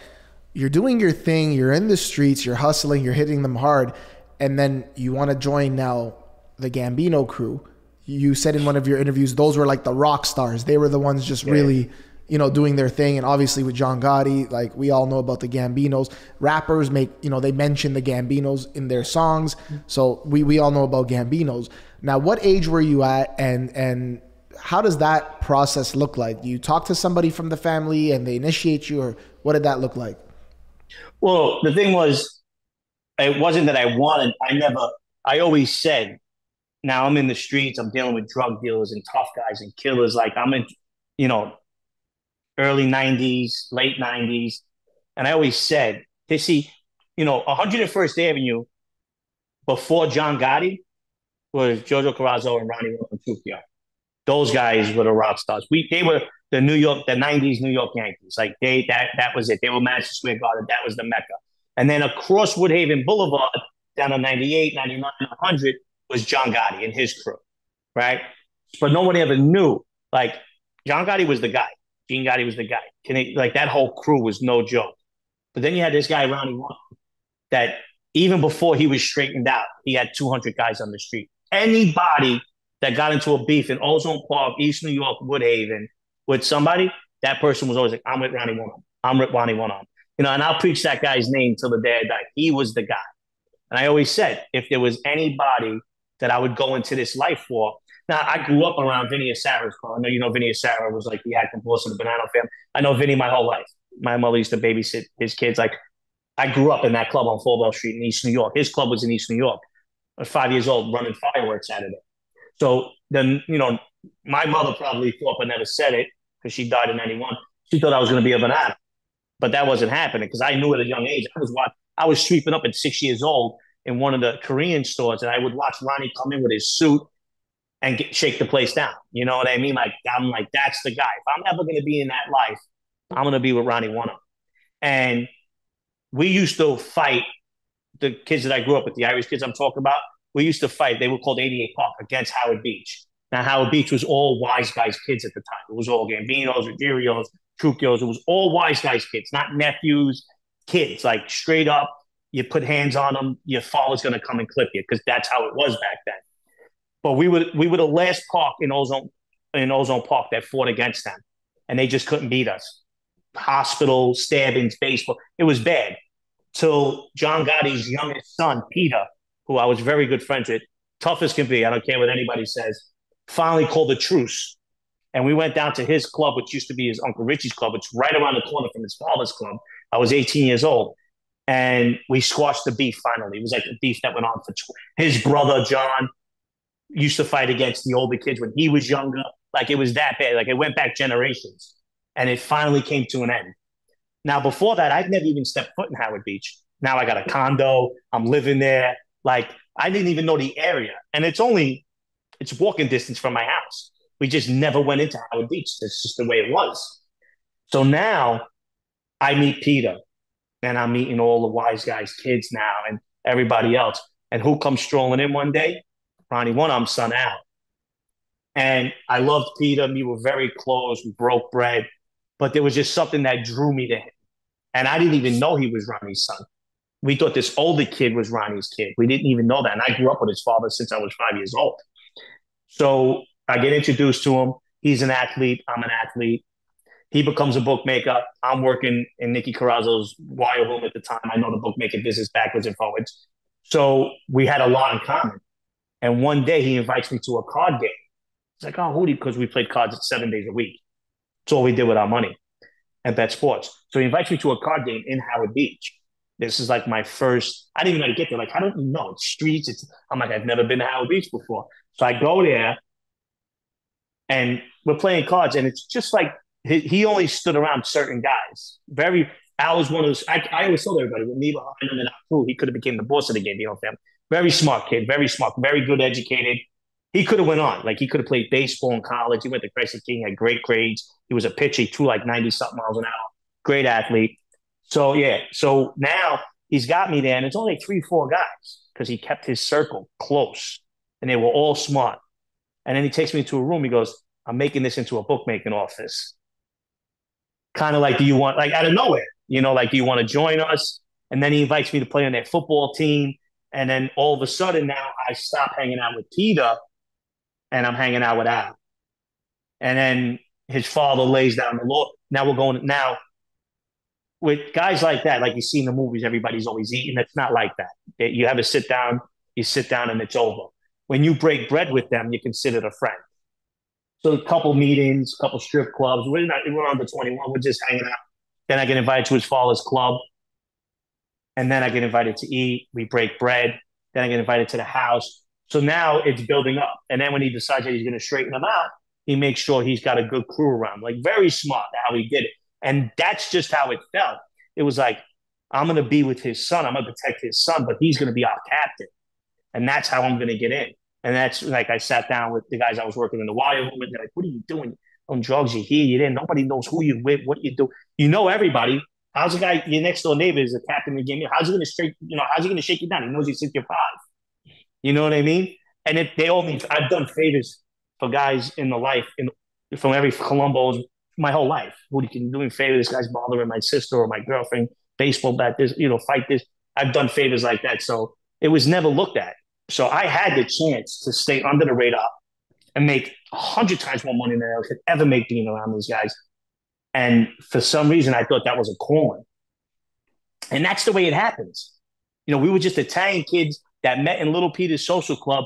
you're doing your thing. You're in the streets. You're hustling. You're hitting them hard, and then you want to join now the Gambino crew. You said in one of your interviews those were like the rock stars. They were the ones just yeah. really, you know, doing their thing. And obviously with John Gotti, like we all know about the Gambinos. Rappers make, you know, they mention the Gambinos in their songs. Mm-hmm. So we we all know about Gambinos. Now, what age were you at, and and how does that process look like? You talk to somebody from the family and they initiate you, or what did that look like? Well, the thing was, it wasn't that I wanted. I never. I always said, now I'm in the streets. I'm dealing with drug dealers and tough guys and killers. Like I'm in, you know, early '90s, late '90s, and I always said, to see, you know, 101st Avenue before John Gotti was Jojo Corozzo and Ronnie Trucchio those guys were the rock stars. We they were the New York, the '90s New York Yankees. Like they that that was it. They were Madison Square Garden. That was the mecca. And then across Woodhaven Boulevard, down on 98, 99, 100 was John Gotti and his crew, right? But no one ever knew. Like John Gotti was the guy. Gene Gotti was the guy. Can he, like that whole crew was no joke. But then you had this guy Ronnie One that even before he was straightened out, he had 200 guys on the street. Anybody that got into a beef in Ozone Park, East New York, Woodhaven with somebody, that person was always like, I'm with Ronnie One on. I'm with Ronnie One You know, and I'll preach that guy's name till the day I die. He was the guy. And I always said, if there was anybody that I would go into this life for, now I grew up around Vinny Asaro's car. I know you know Vinny Asara was like the acting boss of the Bonanno Family. I know Vinny my whole life. My mother used to babysit his kids. Like I grew up in that club on Fallbrook Street in East New York. His club was in East New York. I was five years old running fireworks out of it. So then, you know, my mother probably thought, but never said it because she died in 91. She thought I was going to be a Bonanno, but that wasn't happening because I knew at a young age. I was what I was sweeping up at six years old in one of the Korean stores, and I would watch Ronnie come in with his suit and get, shake the place down. You know what I mean? Like I'm like, that's the guy. If I'm ever going to be in that life, I'm going to be with Ronnie One And we used to fight the kids that I grew up with, the Irish kids I'm talking about we used to fight. They were called 88 Park against Howard Beach. Now, Howard Beach was all wise guys' kids at the time. It was all Gambinos, Ruggieros, Trucchios. It was all wise guys' kids, not nephews, kids. Like straight up, you put hands on them, your father's going to come and clip you because that's how it was back then. But we were we were the last park in Ozone in Ozone Park that fought against them, and they just couldn't beat us. Hospital stabbings, baseball. It was bad. Till John Gotti's youngest son, Peter, who I was very good friends with, tough as can be. I don't care what anybody says. Finally called a truce. And we went down to his club, which used to be his Uncle Richie's club. It's right around the corner from his father's club. I was 18 years old. And we squashed the beef finally. It was like a beef that went on for tw- his brother, John, used to fight against the older kids when he was younger. Like it was that bad. Like it went back generations. And it finally came to an end. Now, before that, I'd never even stepped foot in Howard Beach. Now I got a condo. I'm living there. Like I didn't even know the area, and it's only it's walking distance from my house. We just never went into Howard Beach. That's just the way it was. So now I meet Peter, and I'm meeting all the wise guys' kids now, and everybody else. And who comes strolling in one day? Ronnie One Arm son Al. And I loved Peter. We were very close. We broke bread, but there was just something that drew me to him. And I didn't even know he was Ronnie's son we thought this older kid was Ronnie's kid. We didn't even know that. And I grew up with his father since I was five years old. So I get introduced to him. He's an athlete. I'm an athlete. He becomes a bookmaker. I'm working in Nicky Corozzo's wire room at the time. I know the bookmaking business backwards and forwards. So we had a lot in common. And one day he invites me to a card game. It's like, oh, Hootie, because we played cards seven days a week. That's all we did with our money and bet sports. So he invites me to a card game in Howard Beach. This is like my first. I didn't even know to get there. Like, how do you know? It's streets. It's. I'm like, I've never been to Howard Beach before. So I go there, and we're playing cards, and it's just like he, he only stood around certain guys. Very. Al was one of those. I, I always told everybody with me behind him and Al, he could have became the boss of the game. You know, fam. Very smart kid. Very smart. Very good educated. he could have went on. Like he could have played baseball in college. He went to Christ the King, had great grades. He was a pitcher. He threw like 90 something miles an hour. Great athlete. So yeah. So now he's got me there, and it's only three, four guys because he kept his circle close, and they were all smart. And then he takes me to a room. He goes, "I'm making this into a bookmaking office." Kind of like, do you want like out of nowhere? You know, like, do you want to join us? And then he invites me to play on their football team. And then all of a sudden now I stop hanging out with Peter and I'm hanging out with Al. And then his father lays down the law. Now we're going now with guys like that, like you see in the movies, everybody's always eating. It's not like that. You have a sit down, you sit down and it's over. When you break bread with them, you consider a friend. So a couple meetings, a couple strip clubs. We're not we're under 21, we're just hanging out. Then I get invited to his father's club. And then I get invited to eat. We break bread. Then I get invited to the house. So now it's building up. And then when he decides that he's going to straighten them out, he makes sure he's got a good crew around. Like very smart how he did it. And that's just how it felt. It was like, I'm going to be with his son. I'm going to protect his son, but he's going to be our captain. And that's how I'm going to get in. And that's like I sat down with the guys I was working in the wire with. They're like, what are you doing on drugs? You here, you're there. Nobody knows who you're with, what you do. You know everybody. How's the guy, your next door neighbor is a captain in the game? How's he going to straight, you know, how's he to shake you down? He knows he's six your five. You know what I mean? And if they all need, I've done favors for guys in the life in from every Colombo's my whole life. Who you can do me favor? This guy's bothering my sister or my girlfriend. Baseball bat this, you know, fight this. I've done favors like that, so it was never looked at. So I had the chance to stay under the radar and make a hundred times more money than I could ever make being around these guys. And for some reason, I thought that was a calling. And that's the way it happens. You know, we were just Italian kids that met in Little Peter's social club,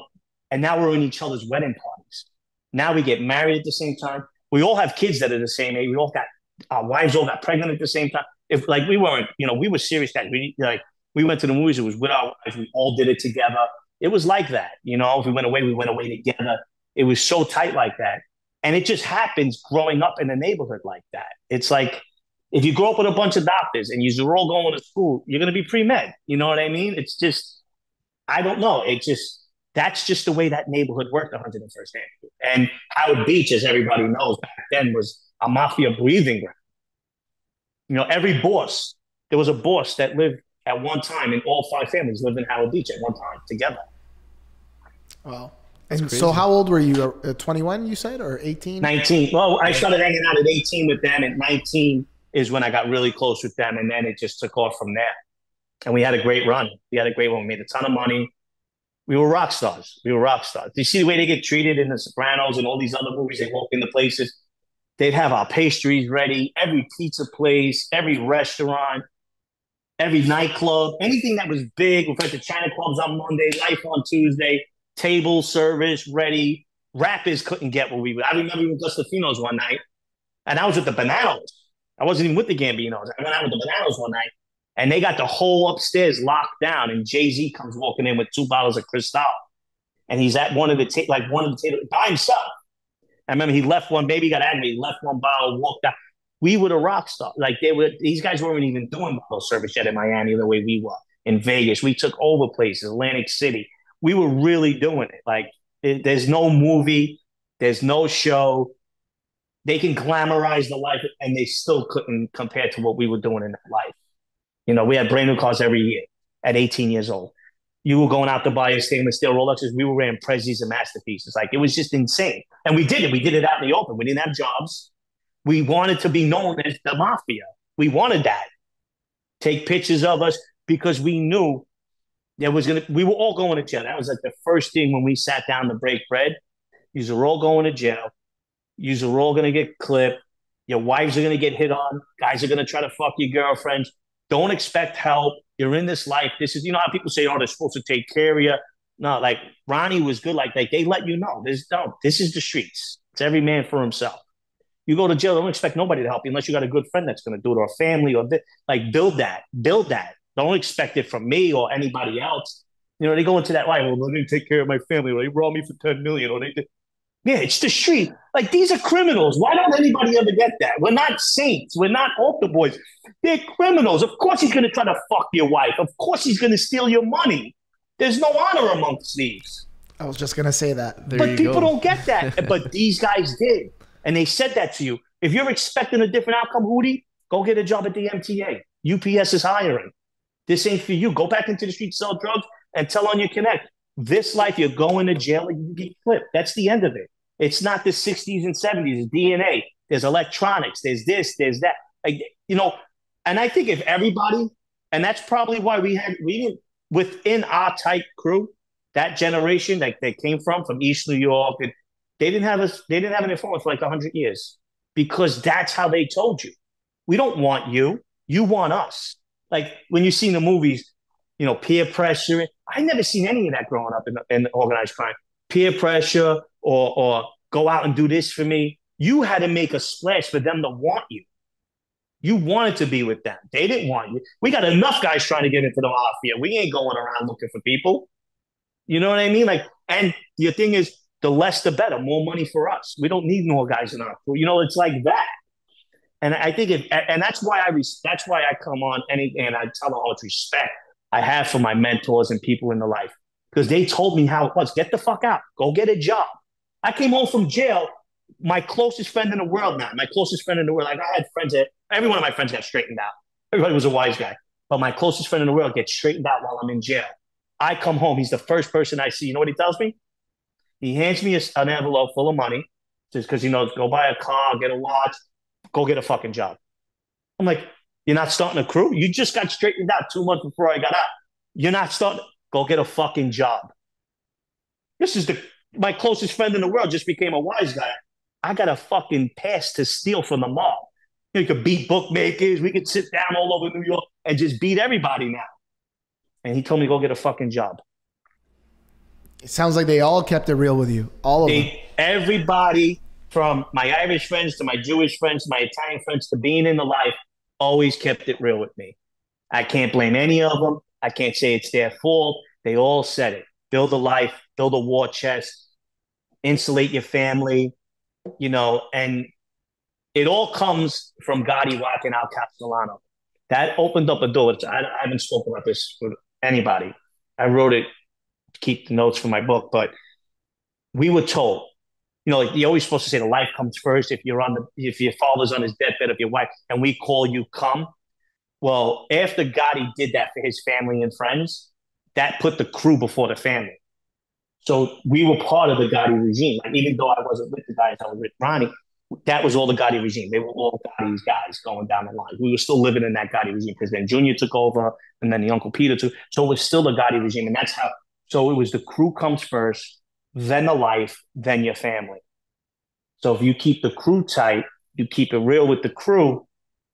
and now we're in each other's wedding parties. Now we get married at the same time. We all have kids that are the same age. We all got our wives all got pregnant at the same time. If like we weren't, you know, we were serious guys. We like we went to the movies. It was with our wives. We all did it together. It was like that. You know, if we went away, we went away together. It was so tight like that. And it just happens growing up in a neighborhood like that. It's like if you grow up with a bunch of doctors and you're all going to school, you're going to be pre med. You know what I mean? It's just, I don't know. It just, that's just the way that neighborhood worked 101st Avenue. And Howard Beach, as everybody knows, back then was a mafia breathing ground. You know, every boss, there was a boss that lived at one time, and all five families lived in Howard Beach at one time together. Wow. And so, how old were you? Uh, 21, you said, or 18? 19. Well, I started hanging out at 18 with them. At 19 is when I got really close with them. And then it just took off from there. And we had a great run. We had a great one. We made a ton of money. We were rock stars. We were rock stars. You see the way they get treated in The Sopranos and all these other movies? They walk into places, they'd have our pastries ready, every pizza place, every restaurant, every nightclub, anything that was big. We went to China clubs on Monday, Life on Tuesday table service ready. Rappers couldn't get what we would. I remember with Gustafino's one night, and I was with the Bonannos. I wasn't even with the Gambinos. I went out with the Bonannos one night, and they got the whole upstairs locked down. And Jay Z comes walking in with two bottles of Cristal, and he's at one of the ta- like one of the tables by himself. I remember he left one. Baby got angry. He left one bottle, walked out. We were the rock star. Like they were. These guys weren't even doing bottle service yet in Miami the way we were in Vegas. We took over places, Atlantic City we were really doing it. Like it, there's no movie, there's no show. They can glamorize the life, and they still couldn't compare to what we were doing in that life. You know, we had brand new cars every year at 18 years old. You were going out to buy a stainless steel Rolexes. We were wearing Prezzies and masterpieces. Like it was just insane. And we did it. We did it out in the open. We didn't have jobs. We wanted to be known as the mafia. We wanted that. Take pictures of us because we knew there was gonna we were all going to jail. That was like the first thing when we sat down to break bread. You are all going to jail. You are all gonna get clipped. Your wives are gonna get hit on. Guys are gonna try to fuck your girlfriends. Don't expect help. You're in this life. This is you know how people say, oh, they're supposed to take care of you. No, like Ronnie was good. Like like they let you know. This no, this is the streets. It's every man for himself. You go to jail, don't expect nobody to help you unless you got a good friend that's going to do it or a family or like build that, build that. Don't expect it from me or anybody else. You know, they go into that life. Well, they didn't take care of my family. Or they robbed me for ten million. Or they did. Yeah, it's the street. Like these are criminals. Why don't anybody ever get that? We're not saints. We're not altar boys. They're criminals. Of course he's gonna try to fuck your wife. Of course he's gonna steal your money. There's no honor amongst thieves. I was just gonna say that. There but you people go. don't get that. but these guys did. And they said that to you. If you're expecting a different outcome, Hootie, go get a job at the MTA. UPS is hiring. This ain't for you. Go back into the street, sell drugs, and tell on your connect. This life, you're going to jail and you get clipped. That's the end of it. It's not the 60s and 70s. It's DNA. There's electronics. There's this. There's that. You know, and I think if everybody, and that's probably why we had we didn't within our tight crew, that generation that they came from from East New York, and they didn't have us. They didn't have an informant for like hundred years because that's how they told you. We don't want you. You want us. Like when you see the movies, you know, peer pressure. I never seen any of that growing up in, in organized crime. Peer pressure or or go out and do this for me. You had to make a splash for them to want you. You wanted to be with them. They didn't want you. We got enough guys trying to get into the mafia. We ain't going around looking for people. You know what I mean? Like, and the thing is, the less the better, more money for us. We don't need more guys in our crew. You know, it's like that. And I think if, and that's why I, that's why I come on any, and I tell much respect I have for my mentors and people in the life because they told me how it was. Get the fuck out. Go get a job. I came home from jail. My closest friend in the world now, my closest friend in the world. Like I had friends that every one of my friends got straightened out. Everybody was a wise guy, but my closest friend in the world gets straightened out while I'm in jail. I come home. He's the first person I see. You know what he tells me? He hands me a, an envelope full of money, just because he knows go buy a car, get a watch, go get a fucking job. I'm like, you're not starting a crew. You just got straightened out two months before I got out. You're not starting. Go get a fucking job. This is the my closest friend in the world. Just became a wise guy. I got a fucking pass to steal from the mall. You could beat bookmakers. We could sit down all over New York and just beat everybody now. And he told me go get a fucking job. It sounds like they all kept it real with you. All of They, them. everybody from my Irish friends to my Jewish friends, my Italian friends to being in the life, always kept it real with me. I can't blame any of them. I can't say it's their fault. They all said it. Build a life, build a war chest, insulate your family, you know, and it all comes from Gotti Wack and Al Castellano. That opened up a door. I, I haven't spoken about this with anybody. I wrote it keep the notes for my book, but we were told, you know, like you're always supposed to say the life comes first. If you're on the, if your father's on his deathbed, if your wife, and we call you, come. Well, after Gotti did that for his family and friends, that put the crew before the family. So we were part of the Gotti regime. Like even though I wasn't with the guys, I was with Ronnie. That was all the Gotti regime. They were all Gotti's guys going down the line. We were still living in that Gotti regime because then Junior took over, and then the Uncle Peter took. So it was still the Gotti regime, and that's how. So it was the crew comes first, then the life, then your family. So if you keep the crew tight, you keep it real with the crew.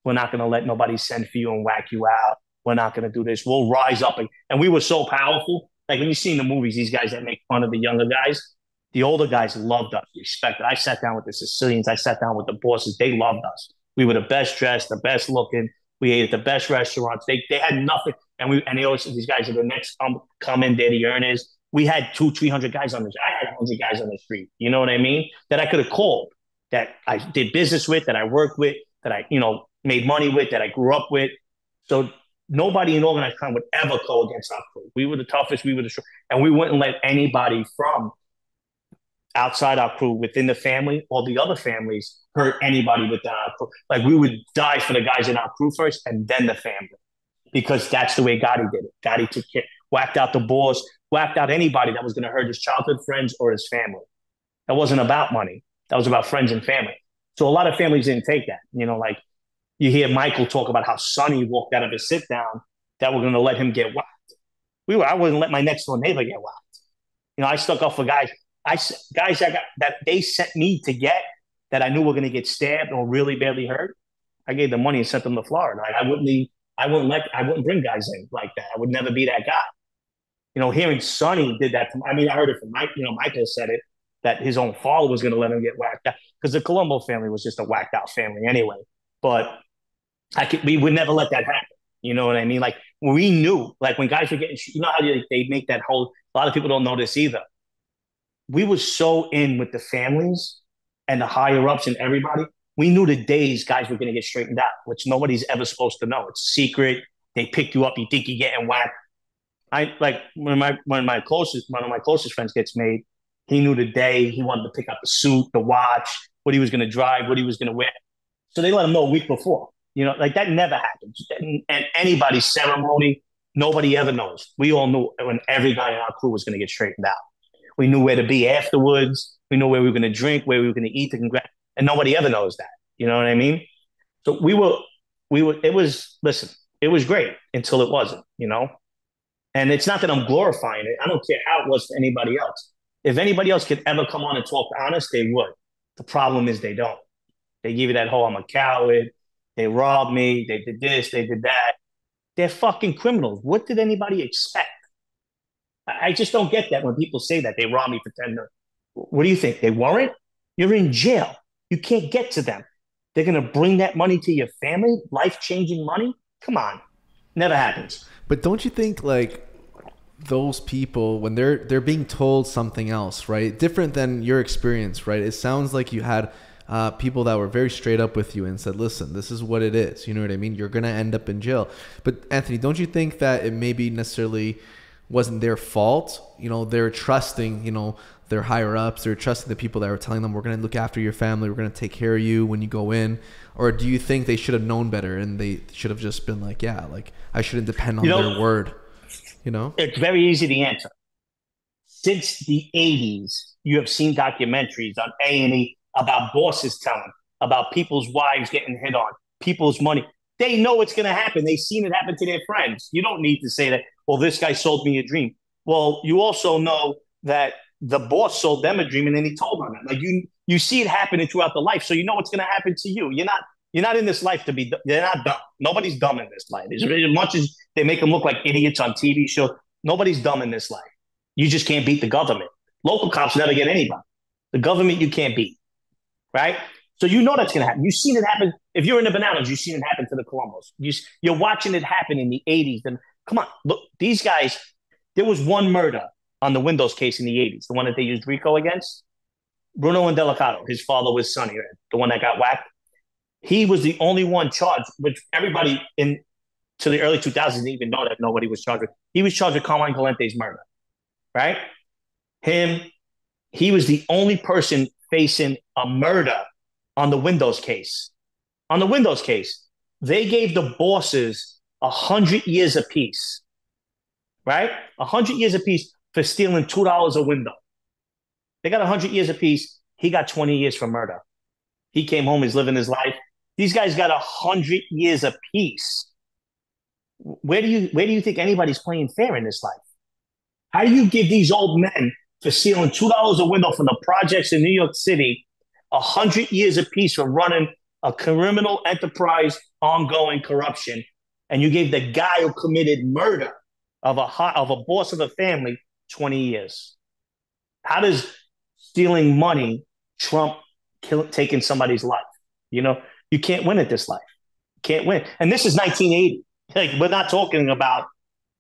We're not going to let nobody send for you and whack you out. We're not going to do this. We'll rise up. And, and we were so powerful. Like when you see in the movies, these guys that make fun of the younger guys, the older guys loved us, respected. I sat down with the Sicilians. I sat down with the bosses. They loved us. We were the best dressed, the best looking. We ate at the best restaurants. They, they had nothing. And we and they always these guys are the next in, they're the earners. We had two, three hundred guys on the I had hundred guys on the street. You know what I mean? That I could have called, that I did business with, that I worked with, that I, you know, made money with, that I grew up with. So nobody in organized crime would ever go against our crew. We were the toughest, we were the strong, and we wouldn't let anybody from outside our crew, within the family, or the other families hurt anybody within our crew. Like we would die for the guys in our crew first, and then the family, because that's the way Gotti did it. Gotti took care, whacked out the boss, whacked out anybody that was going to hurt his childhood friends or his family. That wasn't about money. That was about friends and family. So a lot of families didn't take that. You know, like you hear Michael talk about how Sonny walked out of his sit down that we're going to let him get whacked. We were. I wouldn't let my next door neighbor get whacked. You know, I stuck up for guys. I guys that got, that they sent me to get that I knew were going to get stabbed or really badly hurt. I gave them money and sent them to Florida. I wouldn't. Leave, I wouldn't let. I wouldn't bring guys in like that. I would never be that guy. You know, hearing Sonny did that. To, I mean, I heard it from Mike. You know, Michael said it that his own father was going to let him get whacked out because the Colombo family was just a whacked out family anyway. But I could, we would never let that happen. You know what I mean? Like we knew, like when guys were getting, you know how they, they make that whole. A lot of people don't know this either. We were so in with the families and the higher ups and everybody. We knew the days guys were going to get straightened out, which nobody's ever supposed to know. It's secret. They pick you up. You think you're getting whacked. I like when my when my closest one of my closest friends gets made, he knew the day he wanted to pick up the suit, the watch, what he was going to drive, what he was going to wear. So they let him know a week before. You know, like that never happens. And, and anybody's ceremony, nobody ever knows. We all knew when every guy in our crew was going to get straightened out. We knew where to be afterwards. We knew where we were going to drink, where we were going to eat the congr- and nobody ever knows that. You know what I mean? So we were, we were. It was listen. It was great until it wasn't. You know, and it's not that I'm glorifying it. I don't care how it was to anybody else. If anybody else could ever come on and talk honest, they would. The problem is they don't. They give you that whole I'm a coward. They robbed me. They did this. They did that. They're fucking criminals. What did anybody expect? I just don't get that when people say that they robbed me for 10 million. What do you think? They weren't? You're in jail. You can't get to them. They're going to bring that money to your family, life changing money? Come on. Never happens. But don't you think like those people when they're they're being told something else, right? Different than your experience, right? It sounds like you had uh, people that were very straight up with you and said, "Listen, this is what it is." You know what I mean? You're gonna end up in jail. But Anthony, don't you think that it maybe necessarily wasn't their fault? You know, they're trusting. You know, their higher ups. They're trusting the people that were telling them, "We're gonna look after your family. We're gonna take care of you when you go in." Or do you think they should have known better and they should have just been like, "Yeah, like I shouldn't depend on you know, their word." You know, it's very easy to answer. Since the '80s, you have seen documentaries on A and E about bosses telling, about people's wives getting hit on, people's money. They know it's going to happen. They've seen it happen to their friends. You don't need to say that, well, this guy sold me a dream. Well, you also know that the boss sold them a dream and then he told them that. Like you you see it happening throughout the life. So you know what's going to happen to you. You're not you're not in this life to be you're not dumb. Nobody's dumb in this life. As much as they make them look like idiots on TV shows, nobody's dumb in this life. You just can't beat the government. Local cops never get anybody. The government you can't beat right? So you know that's going to happen. You've seen it happen. If you're in the Bonannos, you've seen it happen to the Colombos. You, you're watching it happen in the 80s. And come on, look, these guys, there was one murder on the Windows case in the 80s, the one that they used RICO against. Bruno and Indelicato, his father was Sonny, the one that got whacked. He was the only one charged, which everybody in to the early 2000s didn't even know that nobody was charged with. He was charged with Carmine Galante's murder, right? Him, he was the only person facing a murder on the Windows case. On the Windows case, they gave the bosses a hundred years apiece, right? A hundred years apiece for stealing two dollars a window. They got hundred years apiece. He got twenty years for murder. He came home. He's living his life. These guys got hundred years apiece. Where do you where do you think anybody's playing fair in this life? How do you give these old men for stealing two dollars a window from the projects in New York City, hundred years apiece for running a criminal enterprise, ongoing corruption, and you gave the guy who committed murder of a of a boss of a family twenty years. How does stealing money trump kill, taking somebody's life? You know, you can't win at this life. You Can't win. And this is 1980. Like we're not talking about,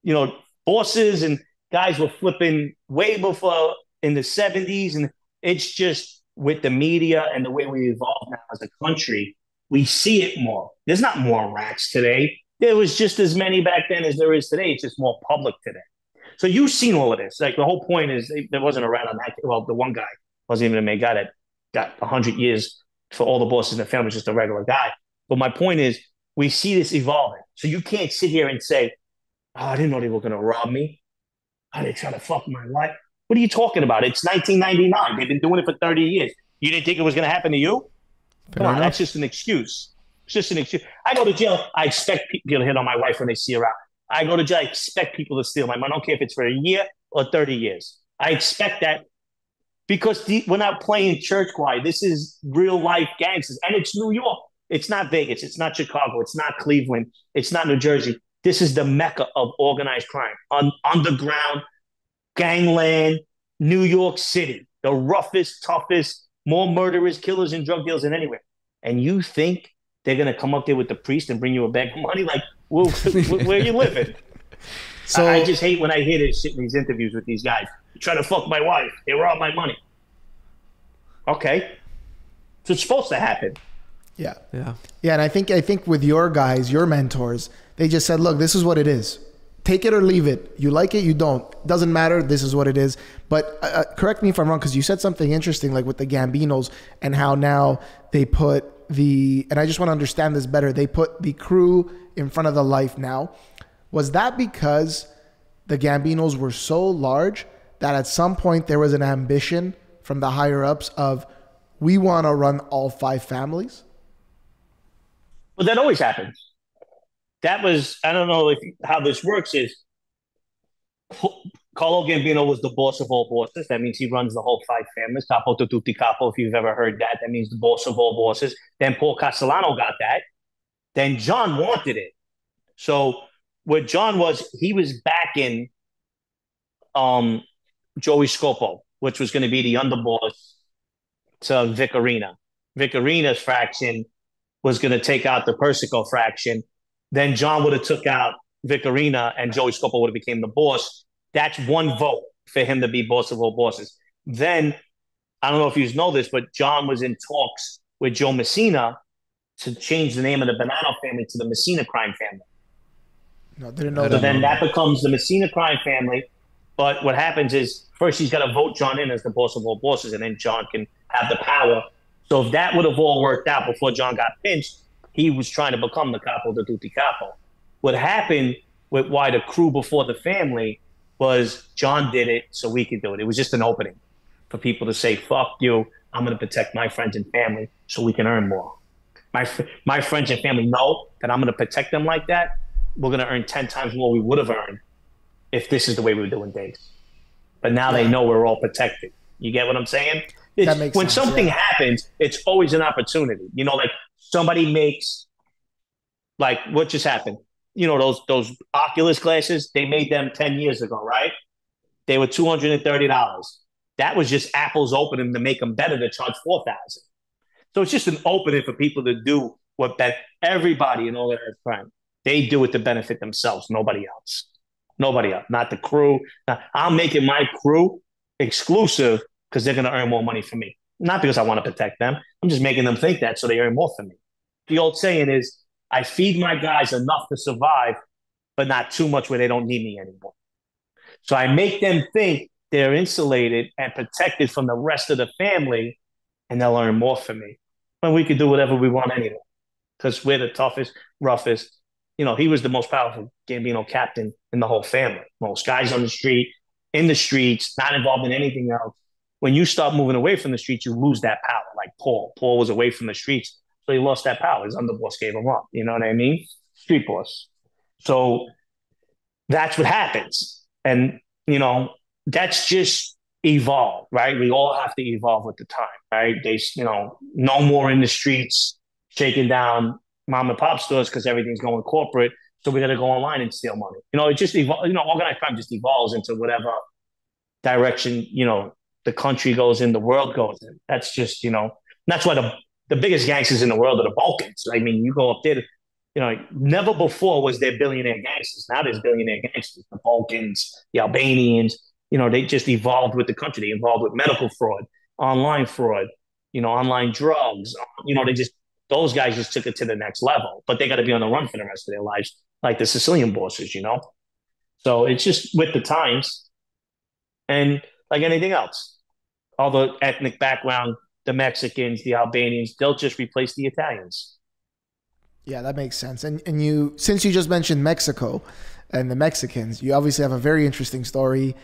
you know, bosses and guys were flipping way before in the 70s. And it's just with the media and the way we evolve now as a country, we see it more. There's not more rats today. There was just as many back then as there is today. It's just more public today. So you've seen all of this. Like the whole point is there wasn't a rat on that. Well, the one guy wasn't even a main guy that got 100 years for all the bosses in the family, just a regular guy. But my point is, we see this evolving. So you can't sit here and say, oh, I didn't know they were going to rob me. Are they trying to fuck my life? What are you talking about? It's 1999. They've been doing it for 30 years. You didn't think it was going to happen to you? Fair Come on, enough. that's just an excuse. It's just an excuse. I go to jail. I expect people to hit on my wife when they see her out. I go to jail. I expect people to steal my money. I don't care if it's for a year or 30 years. I expect that because the, we're not playing church choir. This is real life gangsters. And it's New York. It's not Vegas. It's not Chicago. It's not Cleveland. It's not New Jersey. This is the mecca of organized crime, on underground, gangland, New York City, the roughest, toughest, more murderers, killers, and drug dealers than anywhere. And you think they're gonna come up there with the priest and bring you a bag of money? Like, well, where you living? So I, I, just hate when I hear this shit in these interviews with these guys. You try to fuck my wife. They rob my money. Okay, so it's supposed to happen. Yeah, yeah, yeah. And I think I think with your guys, your mentors, they just said, "Look, this is what it is. take it or leave it. You like it, you don't. Doesn't matter. This is what it is. But uh, uh correct me if I'm wrong, because you said something interesting, like with the Gambinos and how now they put the, and I just want to understand this better. They put the crew in front of the life now. Was that because the Gambinos were so large that at some point there was an ambition from the higher ups of we want to run all five families? Well, that always happens. That was I don't know if how this works is Carlo Gambino was the boss of all bosses. That means he runs the whole five families. Capo to tutti capo, if you've ever heard that. That means the boss of all bosses. Then Paul Castellano got that. Then John wanted it. So what John was, he was backing um, Joey Scopo, which was going to be the underboss to Vic Orena. Vic Orena's fraction was going to take out the Persico fraction. Then John would have took out Vic Orena and Joey Scopo would have became the boss. That's one vote for him to be boss of all bosses. Then I don't know if you know this, but John was in talks with Joe Massino to change the name of the Bonanno family to the Massino crime family. No, they didn't know. So that. then that becomes the Massino crime family. But what happens is first he's got to vote John in as the boss of all bosses, and then John can have the power. So if that would have all worked out before John got pinched, he was trying to become the capo de tutti capo. What happened with why the crew before the family was John did it so we could do it. It was just an opening for people to say, fuck you, I'm going to protect my friends and family so we can earn more. My, my friends and family know that I'm going to protect them like that. We're going to earn 10 times more we would have earned if this is the way we were doing things. But now they know we're all protected. You get what I'm saying? When sense, something yeah. happens, it's always an opportunity. You know, like somebody makes, like what just happened. You know those those Oculus glasses. They made them ten years ago, right? They were two hundred and thirty dollars. That was just Apple's opening to make them better to charge four thousand. So it's just an opening for people to do what that everybody in all that crime they do it to benefit themselves, nobody else, nobody else, not the crew. I'm making my crew exclusive because they're going to earn more money for me. Not because I want to protect them. I'm just making them think that so they earn more for me. The old saying is, I feed my guys enough to survive, but not too much where they don't need me anymore. So I make them think they're insulated and protected from the rest of the family, and they'll earn more from me. When we could do whatever we want anyway, because we're the toughest, roughest. You know, he was the most powerful Gambino captain in the whole family. Most guys on the street, in the streets, not involved in anything else when you start moving away from the streets, you lose that power. Like Paul, Paul was away from the streets, so he lost that power. His underboss gave him up. You know what I mean? Street boss. So that's what happens, and you know that's just evolve, right? We all have to evolve with the time, right? They, you know, no more in the streets shaking down mom and pop stores because everything's going corporate. So we got to go online and steal money. You know, it just evolves. You know, organized crime just evolves into whatever direction you know the country goes in, the world goes in. That's just, you know, that's why the, the biggest gangsters in the world are the Balkans. I mean, you go up there, you know, never before was there billionaire gangsters. Now there's billionaire gangsters, the Balkans, the Albanians, you know, they just evolved with the country. They evolved with medical fraud, online fraud, you know, online drugs. You know, they just, those guys just took it to the next level, but they got to be on the run for the rest of their lives, like the Sicilian bosses, you know? So it's just with the times. And like anything else. All the ethnic background, the Mexicans, the Albanians, they'll just replace the Italians. Yeah, that makes sense. And and you since you just mentioned Mexico and the Mexicans, you obviously have a very interesting story.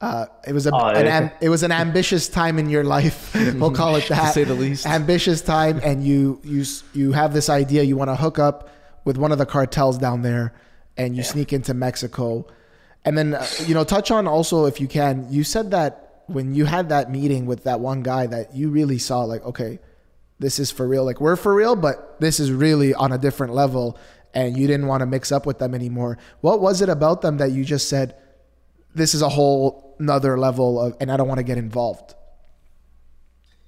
Uh, it was a oh, an am, it was an ambitious time in your life. we'll call it that. to say the least. Ambitious time, and you you you have this idea. You want to hook up with one of the cartels down there, and you yeah. sneak into Mexico. And then, uh, you know, touch on also, if you can, you said that when you had that meeting with that one guy that you really saw, like, okay, this is for real. Like, we're for real, but this is really on a different level. And you didn't want to mix up with them anymore. What was it about them that you just said, this is a whole another level of, and I don't want to get involved?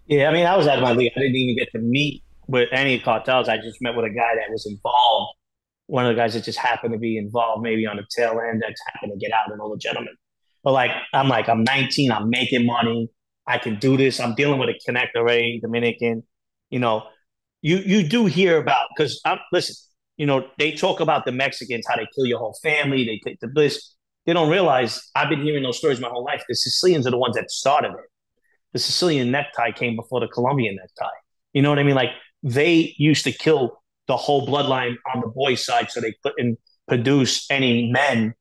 Yeah, I mean, I was out of my league. I didn't even get to meet with any cartels. I just met with a guy that was involved one of the guys that just happened to be involved maybe on the tail end that happened to get out and all the gentlemen. But like I'm like, I'm 19, I'm making money, I can do this. I'm dealing with a connect already, Dominican. You know, you you do hear about because I'm listen, you know, they talk about the Mexicans, how they kill your whole family, they take the bliss. They don't realize I've been hearing those stories my whole life. The Sicilians are the ones that started it. The Sicilian necktie came before the Colombian necktie. You know what I mean? Like they used to kill the whole bloodline on the boys' side so they couldn't produce any men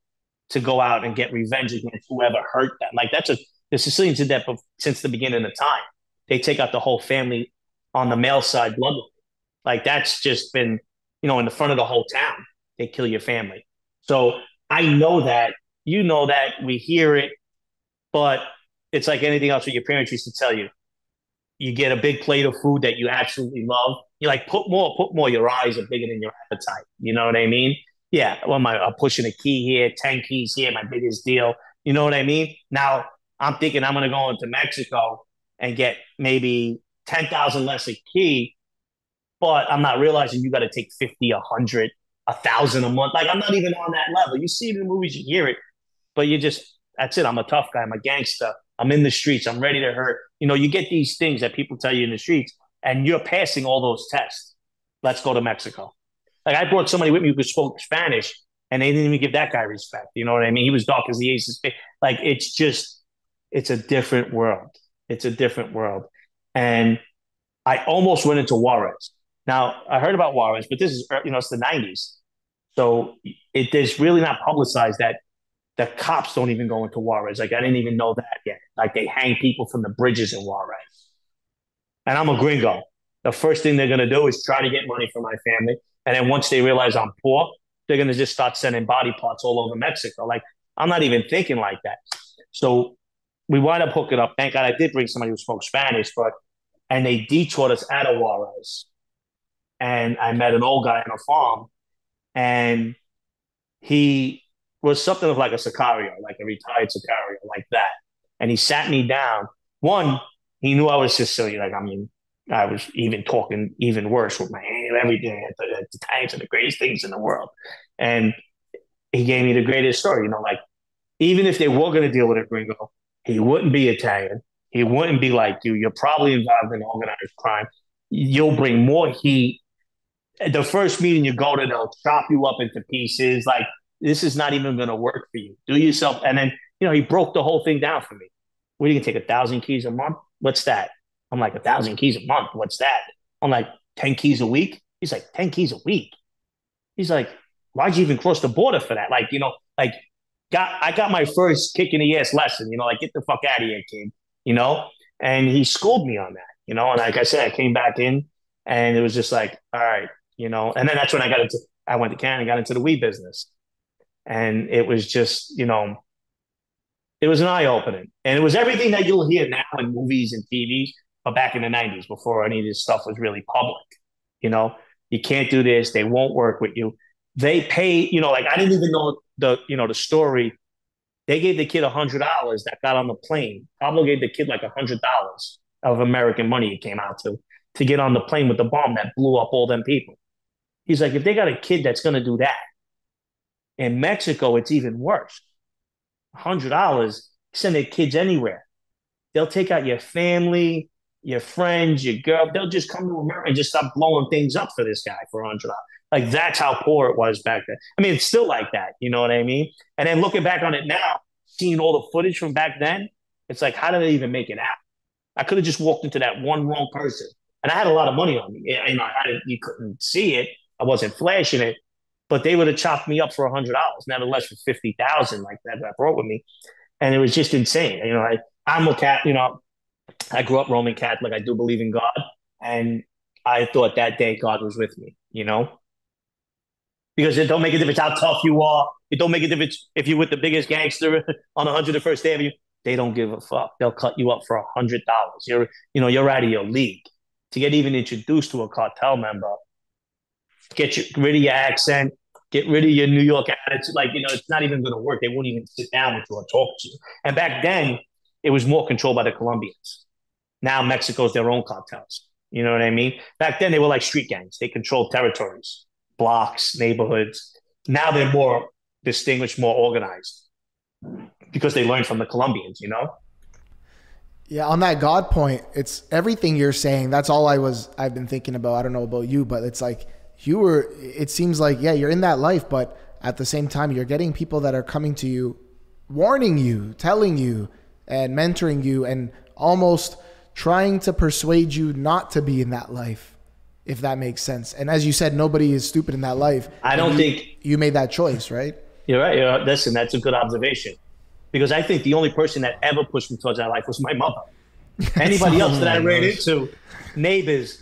to go out and get revenge against whoever hurt them. Like that's a the Sicilians did that since the beginning of time. They take out the whole family on the male side bloodline. Like that's just been, you know, in the front of the whole town. They kill your family. So I know that. You know that. We hear it, but it's like anything else that your parents used to tell you. You get a big plate of food that you absolutely love. You like put more, put more. Your eyes are bigger than your appetite. You know what I mean? Yeah. Well, my I'm pushing a key here, ten keys here, my biggest deal. You know what I mean? Now I'm thinking I'm gonna go into Mexico and get maybe ten thousand less a key, but I'm not realizing you got to take fifty, a hundred, a thousand a month. Like I'm not even on that level. You see it in the movies, you hear it, but you just that's it. I'm a tough guy. I'm a gangster. I'm in the streets. I'm ready to hurt. You know, you get these things that people tell you in the streets, and you're passing all those tests. Let's go to Mexico. Like I brought somebody with me who spoke Spanish, and they didn't even give that guy respect. You know what I mean? He was dark as the ace Like it's just, it's a different world. It's a different world, and I almost went into Juarez. Now I heard about Juarez, but this is er, you know it's the '90s, so it is really not publicized that the cops don't even go into Juarez. Like I didn't even know that yet. Like they hang people from the bridges in Juarez. And I'm a gringo. The first thing they're gonna do is try to get money for my family. And then once they realize I'm poor, they're gonna just start sending body parts all over Mexico. Like I'm not even thinking like that. So we wind up hooking up. Thank God I did bring somebody who spoke Spanish, but and they detoured us out of Juarez. And I met an old guy on a farm, and he was something of like a Sicario, like a retired Sicario, like that. And he sat me down. One, he knew I was Sicilian. Like, I mean, I was even talking even worse with my hand, everything. At the, the tanks are the greatest things in the world. And he gave me the greatest story. You know, like, even if they were going to deal with a gringo, he wouldn't be Italian. He wouldn't be like you. You're probably involved in organized crime. You'll bring more heat. The first meeting you go to, they'll chop you up into pieces. Like, this is not even going to work for you. Do yourself. And then, you know, he broke the whole thing down for me. You going to take a thousand keys a month? What's that? I'm like, a thousand keys a month. What's that? I'm like, 10 keys a week. He's like, 10 keys a week. He's like, why'd you even cross the border for that? Like, you know, like, got I got my first kick in the ass lesson, you know, like, get the fuck out of here, kid, you know? And he schooled me on that, you know? And like I said, I came back in and it was just like, all right, you know? And then that's when I got into, I went to Canada and got into the weed business and it was just you know it was an eye opening, and it was everything that you'll hear now in movies and TVs, but back in the '90s before any of this stuff was really public. You know, you can't do this; they won't work with you. They pay, you know, like I didn't even know the you know the story. They gave the kid a hundred dollars that got on the plane. Pablo gave the kid like a hundred dollars of American money. It came out to to get on the plane with the bomb that blew up all them people. He's like, if they got a kid that's going to do that, in Mexico, it's even worse. A Hundred dollars, send their kids anywhere. They'll take out your family, your friends, your girl. They'll just come to America and just start blowing things up for this guy for a hundred dollars. Like that's how poor it was back then. I mean, it's still like that. You know what I mean? And then looking back on it now, seeing all the footage from back then, it's like, how did they even make it out? I could have just walked into that one wrong person, and I had a lot of money on me. You know, I you couldn't see it. I wasn't flashing it, but they would have chopped me up for a hundred dollars, nevertheless for fifty thousand, like that I brought with me, and it was just insane. You know, I I'm a cat. You know, I grew up Roman Catholic. I do believe in God, and I thought that day God was with me. You know, because it don't make a difference how tough you are. It don't make a difference if you're with the biggest gangster on 101st Avenue. They don't give a fuck. They'll cut you up for a hundred dollars. You're, you know, you're out of your league. To get even introduced to a cartel member, get rid of your accent, get rid of your New York attitude. Like, you know, it's not even going to work. They won't even sit down with you or talk to you. And back then, it was more controlled by the Colombians. Now Mexico's their own cartels. You know what I mean? Back then, they were like street gangs. They controlled territories, blocks, neighborhoods. Now they're more distinguished, more organized because they learned from the Colombians, you know? Yeah, on that God point, it's everything you're saying. That's all I was I've been thinking about. I don't know about you, but it's like you were. It seems like yeah, you're in that life, but at the same time, you're getting people that are coming to you, warning you, telling you, and mentoring you, and almost trying to persuade you not to be in that life, if that makes sense. And as you said, nobody is stupid in that life. I don't you, think you made that choice, right? You're right. You're, listen, that's a good observation. Because I think the only person that ever pushed me towards that life was my mother. Anybody else that I oh ran into, neighbors,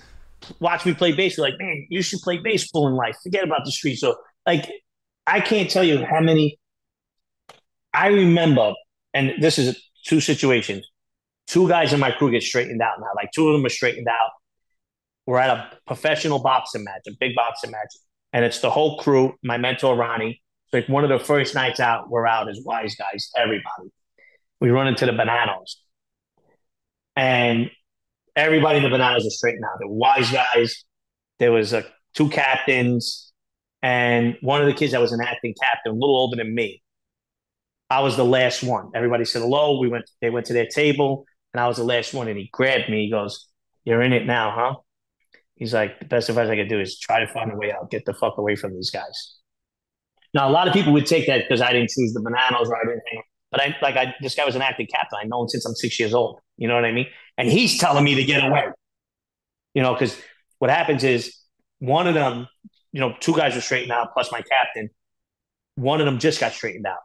watch me play baseball, like, man, you should play baseball in life. Forget about the street. So, like, I can't tell you how many. I remember, and this is two situations two guys in my crew get straightened out now. Like two of them are straightened out. We're at a professional boxing match, a big boxing match, and it's the whole crew. My mentor Ronnie. So like one of the first nights out, we're out as wise guys, everybody. We run into the Bonannos, and everybody in the Bonannos are straightened out. They're wise guys. There was a, two captains, and one of the kids that was an acting captain, a little older than me. I was the last one. Everybody said hello. We went. They went to their table and I was the last one. And he grabbed me. He goes, "You're in it now, huh?" He's like, "The best advice I could do is try to find a way out. Get the fuck away from these guys." Now, a lot of people would take that because I didn't choose the Bonannos or I didn't hang. But I like I this guy was an active captain. I know him since I'm six years old. You know what I mean? And he's telling me to get away. You know, because what happens is one of them, you know, two guys were straightened out plus my captain. One of them just got straightened out,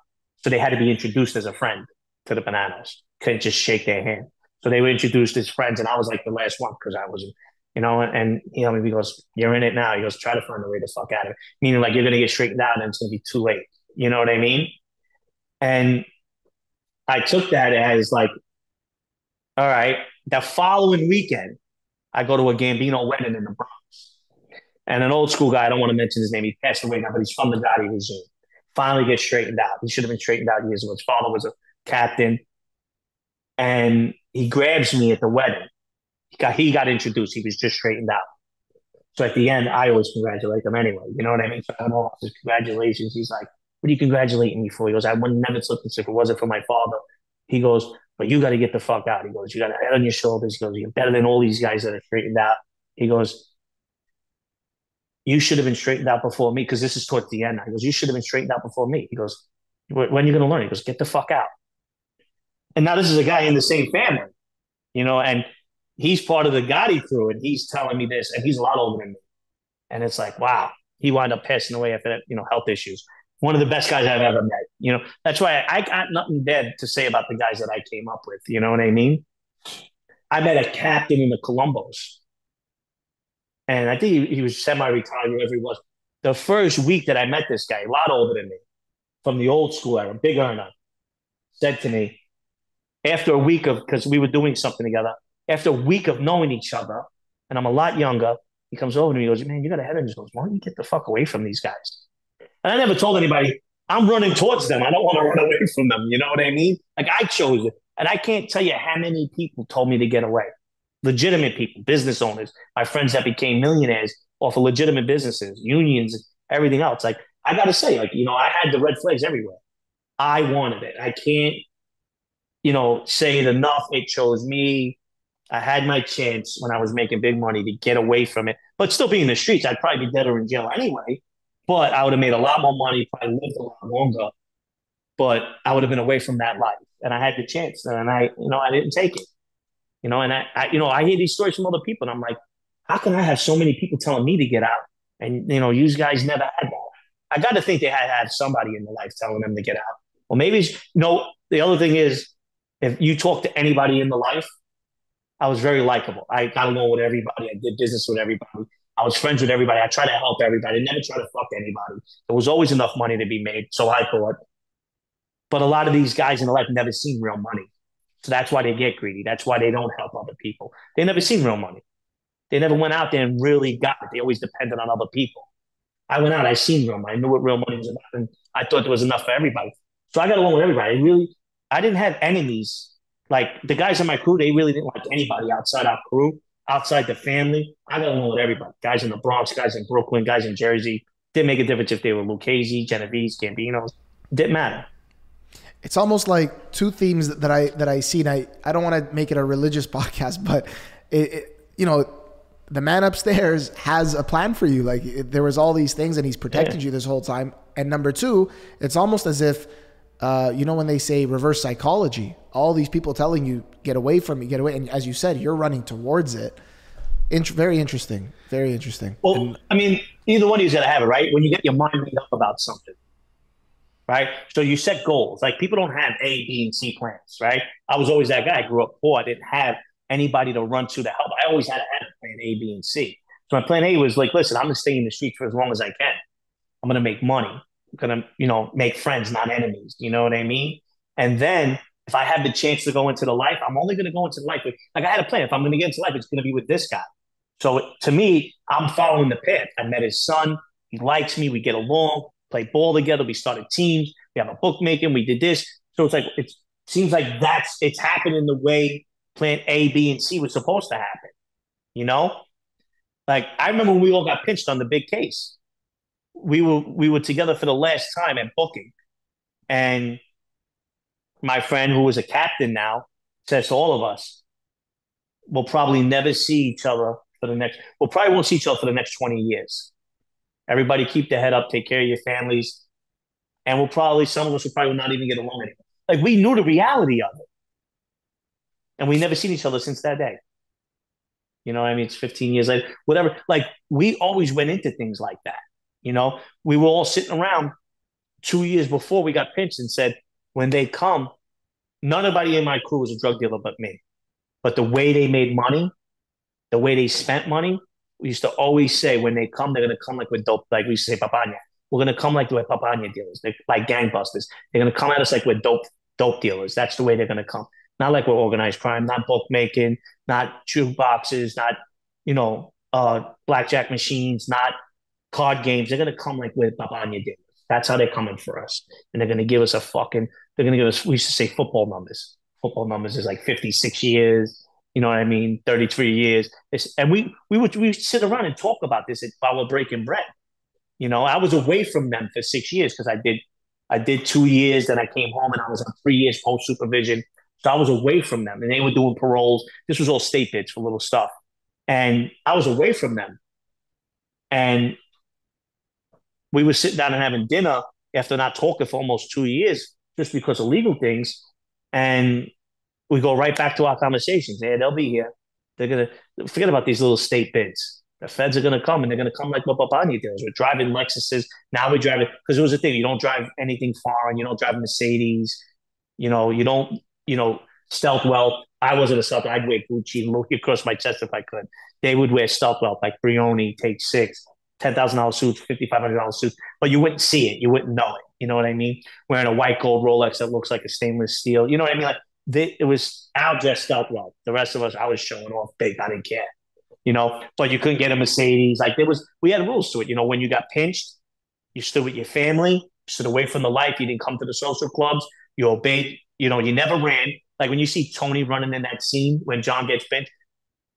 so they had to be introduced as a friend to the Bonannos. Couldn't just shake their hand. So they were introduced as friends, and I was like the last one because I wasn't, you know, and, you know, he goes, "You're in it now." He goes, "Try to find a way to fuck out of it," meaning like you're gonna get straightened out, and it's gonna be too late. You know what I mean? And I took that as like, all right. The following weekend, I go to a Gambino wedding in the Bronx, and an old school guy. I don't want to mention his name. He passed away now, but he's from the Gotti regime. Finally, gets straightened out. He should have been straightened out years ago. His father was a captain, and he grabs me at the wedding. He got, he got introduced. He was just straightened out. So at the end, I always congratulate them anyway. You know what I mean? So I know his congratulations. He's like, "What are you congratulating me for?" He goes, "I would never slip this if it wasn't for my father." He goes, "But you got to get the fuck out." He goes, "You got a head on your shoulders." He goes, "You're better than all these guys that are straightened out." He goes, "You should have been straightened out before me because this is towards the end." He goes, "You should have been straightened out before me." He goes, "When are you going to learn?" He goes, "Get the fuck out." And now this is a guy in the same family, you know, and he's part of the Gotti crew, and he's telling me this, and he's a lot older than me. And it's like, wow, he wound up passing away after that, you know, health issues. One of the best guys I've ever met. You know, that's why I got nothing bad to say about the guys that I came up with. You know what I mean? I met a captain in the Colombos, and I think he, he was semi-retired, wherever he was. The first week that I met this guy, a lot older than me, from the old school era, big earner, said to me, after a week of because we were doing something together. After a week of knowing each other, and I'm a lot younger, he comes over to me and goes, "Man, you got a head on your shoulders. Why don't you get the fuck away from these guys?" And I never told anybody I'm running towards them. I don't want to run away from them. You know what I mean? Like I chose it, and I can't tell you how many people told me to get away. Legitimate people, business owners, my friends that became millionaires off of legitimate businesses, unions, everything else. Like I got to say, like you know, I had the red flags everywhere. I wanted it. I can't you know, say it enough. It chose me. I had my chance when I was making big money to get away from it, but still be in the streets. I'd probably be dead or in jail anyway. But I would have made a lot more money, probably lived a lot longer. But I would have been away from that life, and I had the chance, and I, you know, I didn't take it. You know, and I, I you know, I hear these stories from other people, and I'm like, how can I have so many people telling me to get out, and you know, you guys never had that? I got to think they had had somebody in their life telling them to get out. Well, maybe, you know, the other thing is if you talk to anybody in the life, I was very likable. I got along with everybody. I did business with everybody. I was friends with everybody. I tried to help everybody. I never tried to fuck anybody. There was always enough money to be made, so I thought. But a lot of these guys in the life never seen real money. So that's why they get greedy. That's why they don't help other people. They never seen real money. They never went out there and really got it. They always depended on other people. I went out, I seen real money. I knew what real money was about, and I thought there was enough for everybody. So I got along with everybody. I really I didn't have enemies. Like the guys in my crew, they really didn't like anybody outside our crew, outside the family. I got along with everybody. Guys in the Bronx, guys in Brooklyn, guys in Jersey. Didn't make a difference if they were Lucchese, Genovese, Gambinos. Didn't matter. It's almost like two themes that I that I see, and I, I don't want to make it a religious podcast, but it, it you know the man upstairs has a plan for you. Like there was all these things, and he's protected yeah. you this whole time. And number two, it's almost as if, uh, you know, when they say reverse psychology, all these people telling you get away from me, get away, and as you said, you're running towards it. Int- very interesting. Very interesting. Well, and, I mean, either one of you's gonna have it, right? When you get your mind made up about something, right? So you set goals. Like people don't have A, B, and C plans, right? I was always that guy. I grew up poor. I didn't have anybody to run to to help. I always had to have a plan A, B, and C. So my plan A was like, listen, I'm gonna stay in the streets for as long as I can. I'm gonna make money. Gonna, you know, make friends, not enemies. You know what I mean? And then if I have the chance to go into the life, I'm only gonna go into the life with like I had a plan. If I'm gonna get into life, it's gonna be with this guy. So to me, I'm following the path. I met his son. He likes me. We get along. Play ball together. We started teams. We have a bookmaking. We did this. So it's like it seems like that's it's happening the way plan A, B, and C was supposed to happen. You know, like I remember when we all got pinched on the big case. We were we were together for the last time at booking, and my friend who was a captain now says to all of us, "We'll probably never see each other for the next. We'll probably won't see each other for the next twenty years. Everybody keep their head up, take care of your families, and we'll probably some of us will probably not even get along anymore. Like we knew the reality of it and we never seen each other since that day. You know, I mean, it's 15 years later, whatever. Like we always went into things like that. You know, we were all sitting around two years before we got pinched and said, when they come, none nobody in my crew was a drug dealer but me. But the way they made money, the way they spent money, we used to always say when they come, they're gonna come like with dope, like we used to say papanya. We're gonna come like we're papanya dealers, they're like gangbusters. They're gonna come at us like we're dope, dope dealers. That's the way they're gonna come. Not like we're organized crime, not bookmaking, not boxes, not, you know, uh, blackjack machines, not card games. They're gonna come like with Babanya did. That's how they're coming for us. And they're gonna give us a fucking they're gonna give us we used to say football numbers. Football numbers is like 56 years, you know what I mean, 33 years. It's, and we we would we would sit around and talk about this while we're breaking bread. You know, I was away from them for six years because I did I did two years, then I came home and I was on three years post supervision. So I was away from them and they were doing paroles. This was all state bids for little stuff. And I was away from them. And we were sitting down and having dinner after not talking for almost two years just because of legal things. And we go right back to our conversations. Yeah, they'll be here. They're going to forget about these little state bids. The feds are going to come and they're going to come like Babani does. We're driving Lexuses. Now we're driving, because it was a thing. You don't drive anything foreign. You don't drive Mercedes. You know, you don't you know, stealth wealth. I wasn't a stealth. I'd wear Gucci look across my chest if I could. They would wear stealth wealth like Brioni, Take Six, ten thousand dollars suits, fifty five hundred dollars suits, but you wouldn't see it. You wouldn't know it. You know what I mean? Wearing a white gold Rolex that looks like a stainless steel. You know what I mean? Like they, it was Al dressed stealth well. The rest of us, I was showing off big. I didn't care. You know, but you couldn't get a Mercedes. Like there was, we had rules to it. You know, when you got pinched, you stood with your family, stood away from the life. You didn't come to the social clubs. You obeyed you know, you never ran. Like when you see Tony running in that scene when John gets bent,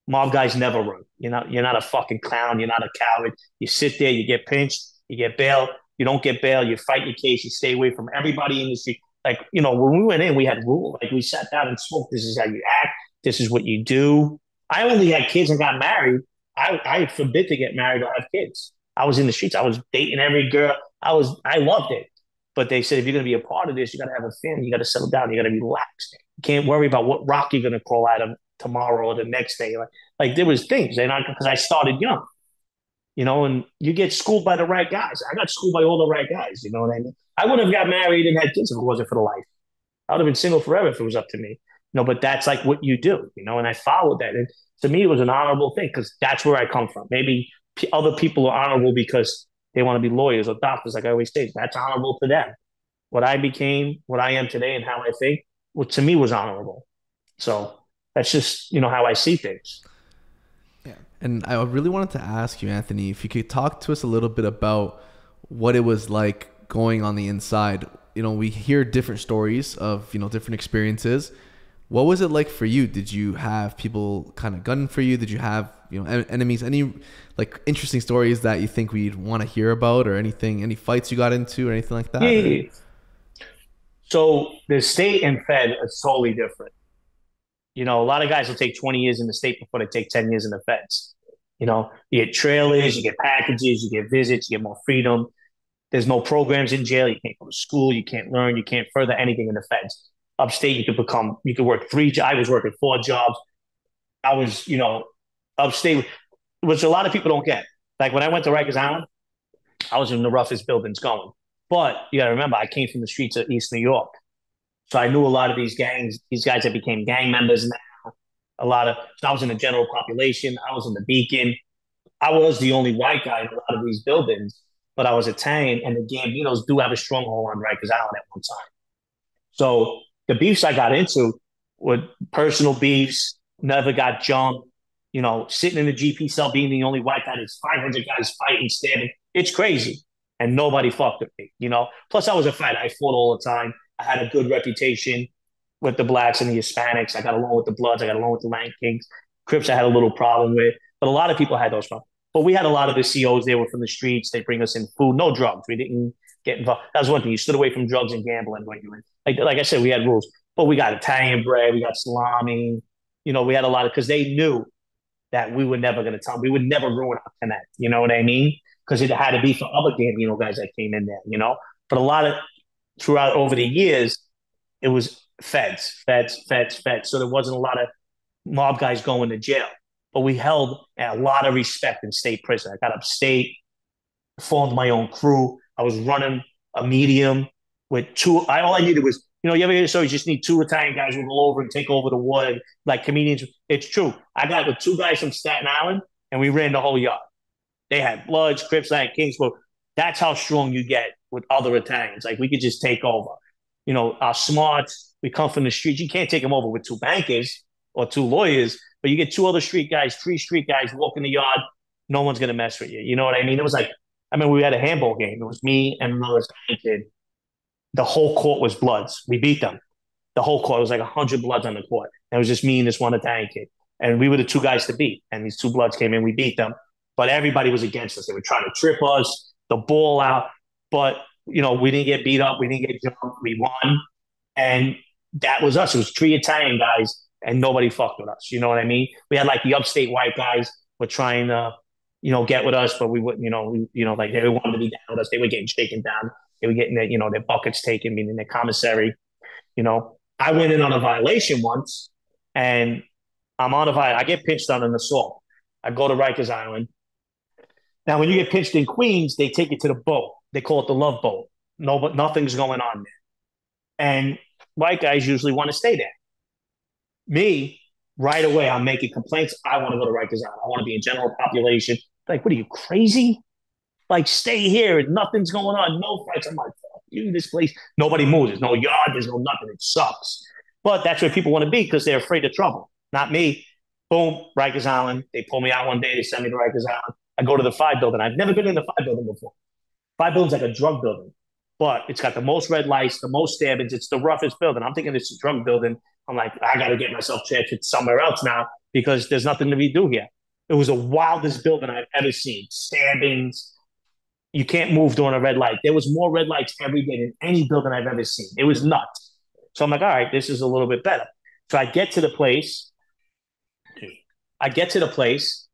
mob guys never run. You're not you're not a fucking clown. You're not a coward. You sit there, you get pinched, you get bail. You don't get bail. You fight your case. You stay away from everybody in the street. Like you know, when we went in, we had rules. Like we sat down and spoke. This is how you act. This is what you do. I only had kids and got married. I I forbid to get married or have kids. I was in the streets. I was dating every girl. I was I loved it. But they said if you're to be a part of this, you got to have a family. You got to settle down. You got to relax. You can't worry about what rock you're going to crawl out of tomorrow or the next day. Like, like there was things, and I because I started young, you know, and you get schooled by the right guys. I got schooled by all the right guys. You know what I mean? I wouldn't have got married and had kids if it wasn't for the life. I would have been single forever if it was up to me. You know, but that's like what you do, you know, and I followed that. And to me, it was an honorable thing because that's where I come from. Maybe p- other people are honorable because they want to be lawyers or doctors, like I always say. That's honorable to them. What I became, what I am today, and how I think, what to me was honorable. So that's just you know how I see things. And I really wanted to ask you, Anthony, if you could talk to us a little bit about what it was like going on the inside. You know, we hear different stories of you know different experiences. What was it like for you? Did you have people kind of gunning for you? Did you have you know en- enemies? Any like interesting stories that you think we'd want to hear about, or anything? Any fights you got into, or anything like that? Yeah. So the state and Fed are totally different. You know, a lot of guys will take 20 years in the state before they take 10 years in the Feds. You know, you get trailers, you get packages, you get visits, you get more freedom. There's no programs in jail. You can't go to school. You can't learn. You can't further anything in the feds. Upstate, you could become, you could work three. I was working four jobs. I was, you know, upstate, which a lot of people don't get. Like when I went to Rikers Island, I was in the roughest buildings going. But you got to remember, I came from the streets of East New York. So I knew a lot of these gangs, these guys that became gang members. A lot of, so I was in the general population. I was in the Beacon. I was the only white guy in a lot of these buildings, but I was Italian, and the Gambinos do have a stronghold on Rikers Island at one time. So the beefs I got into were personal beefs, never got jumped, you know, sitting in the GP cell, being the only white guy, there's 500 guys fighting, stabbing. It's crazy. And nobody fucked with me, you know. Plus, I was a fighter. I fought all the time. I had a good reputation with the blacks and the Hispanics. I got along with the Bloods. I got along with the Latin Kings. Crips, I had a little problem with. But a lot of people had those problems. But we had a lot of the COs. They were from the streets. They bring us in food, no drugs. We didn't get involved. That was one thing. You stood away from drugs and gambling when you were like, like I said, we had rules. But we got Italian bread. We got salami. You know, we had a lot of because they knew that we were never going to tell. We would never ruin our connect. You know what I mean? Because it had to be for other Gambino guys that came in there, you know? But a lot of, throughout over the years, it was feds, feds, feds, feds. So there wasn't a lot of mob guys going to jail. But we held a lot of respect in state prison. I got upstate, formed my own crew. I was running a medium with two. I, all I needed was you know, you ever hear so you just need two Italian guys who go over and take over the wood like comedians. It's true. I got with two guys from Staten Island and we ran the whole yard. They had Bloods, Crips, and Kingsborough. That's how strong you get with other Italians. Like we could just take over. You know, are smart. we come from the streets. You can't take them over with two bankers or two lawyers, but you get two other street guys, three street guys walking the yard. No one's gonna mess with you. You know what I mean? It was like, I mean, we had a handball game. It was me and another kid the whole court was bloods. We beat them. The whole court was like hundred bloods on the court. And it was just me and this one Italian kid, and we were the two guys to beat. And these two bloods came in, we beat them. But everybody was against us. They were trying to trip us, the ball out. But you know, we didn't get beat up. We didn't get jumped. We won, and that was us. It was three Italian guys, and nobody fucked with us. You know what I mean? We had like the upstate white guys were trying to, you know, get with us, but we wouldn't. You know, we, you know, like they wanted to be down with us. They were getting shaken down. They were getting their, you know, their buckets taken, meaning their commissary. You know, I went in on a violation once, and I'm on a violation. I get pinched on an assault. I go to Rikers Island. Now, when you get pinched in Queens, they take you to the boat. They call it the love boat. No, but nothing's going on there. And white guys usually want to stay there. Me, right away, I'm making complaints. I want to go to Rikers Island. I want to be in general population. Like, what are you crazy? Like, stay here. Nothing's going on. No fights. I'm like, fuck you, this place. Nobody moves. There's no yard. There's no nothing. It sucks. But that's where people want to be because they're afraid of trouble. Not me. Boom, Rikers Island. They pull me out one day. They send me to Rikers Island. I go to the five building. I've never been in the five building before. Five building's like a drug building, but it's got the most red lights, the most stabbings. It's the roughest building. I'm thinking it's a drug building. I'm like, I got to get myself transferred somewhere else now because there's nothing to be do here. It was the wildest building I've ever seen. Stabbings, you can't move during a red light. There was more red lights every day than any building I've ever seen. It was nuts. So I'm like, all right, this is a little bit better. So I get to the place. I get to the place,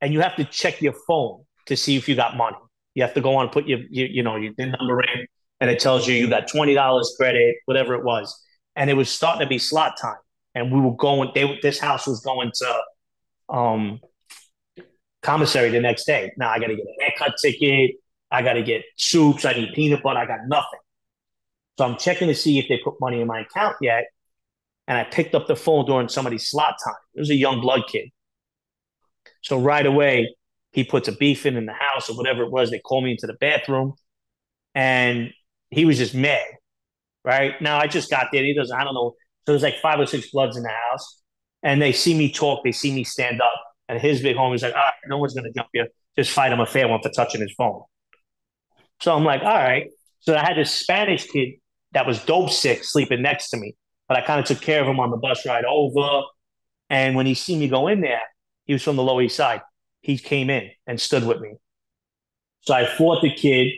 and you have to check your phone to see if you got money. You have to go on, and put your, your you know, your number in, and it tells you you got twenty dollars credit, whatever it was. And it was starting to be slot time, and we were going. They this house was going to um commissary the next day. Now I got to get a haircut ticket. I got to get soups. I need peanut butter. I got nothing. So I'm checking to see if they put money in my account yet. And I picked up the phone during somebody's slot time. It was a young blood kid. So right away, he puts a beef in in the house or whatever it was. They call me into the bathroom, and he was just mad. Right now, I just got there. He doesn't. I don't know. So there's like five or six bloods in the house, and they see me talk. They see me stand up, and his big homie's like, "All right, no one's gonna jump you. Just fight him a fair one for touching his phone." So I'm like, all right. So I had this Spanish kid that was dope sick sleeping next to me, but I kind of took care of him on the bus ride over. And when he see me go in there, he was from the Lower East Side. He came in and stood with me. So I fought the kid,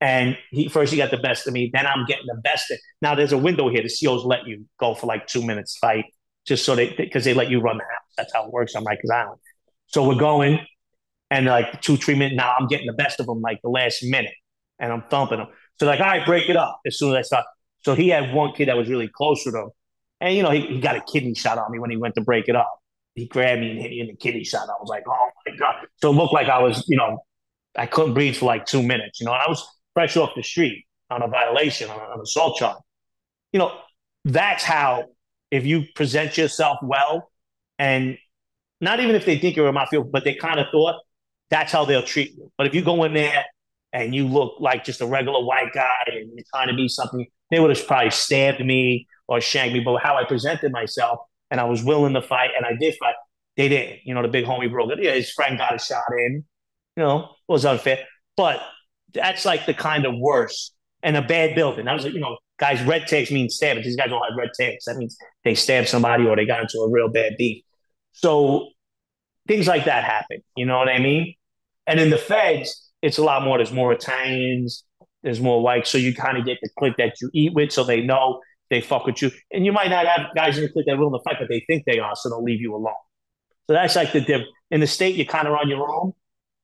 and he first he got the best of me. Then I'm getting the best. Of, now there's a window here. The COs let you go for like two minutes fight, just so they because they let you run the house. That's how it works on Rikers Island. So we're going, and like two, three minutes. Now I'm getting the best of them like the last minute, and I'm thumping them. So like, all right, break it up as soon as I start. So he had one kid that was really close to him, and you know he, he got a kidney shot on me when he went to break it up. He grabbed me and hit me in the kidney shot. I was like, oh my god! So it looked like I was, you know, I couldn't breathe for like two minutes. You know, and I was fresh off the street on a violation on an assault charge. You know, that's how if you present yourself well and not even if they think you're a mafia, but they kind of thought that's how they'll treat you. But if you go in there and you look like just a regular white guy and you're trying to be something, they would have probably stabbed me or shanked me. But how I presented myself and I was willing to fight and I did fight, they didn't. You know, the big homie broke it. Yeah, his friend got a shot in. You know, it was unfair. But that's like the kind of worst and a bad building. I was like, you know, guys, red tags mean stab. These guys don't have red tags. That means they stabbed somebody or they got into a real bad beef. So things like that happen. You know what I mean? And in the feds, it's a lot more. There's more Italians. There's more white. So you kind of get the clique that you eat with, so they know they fuck with you. And you might not have guys in the clique that are willing to fight, but they think they are, so they'll leave you alone. So that's like the. In the state, you're kind of on your own,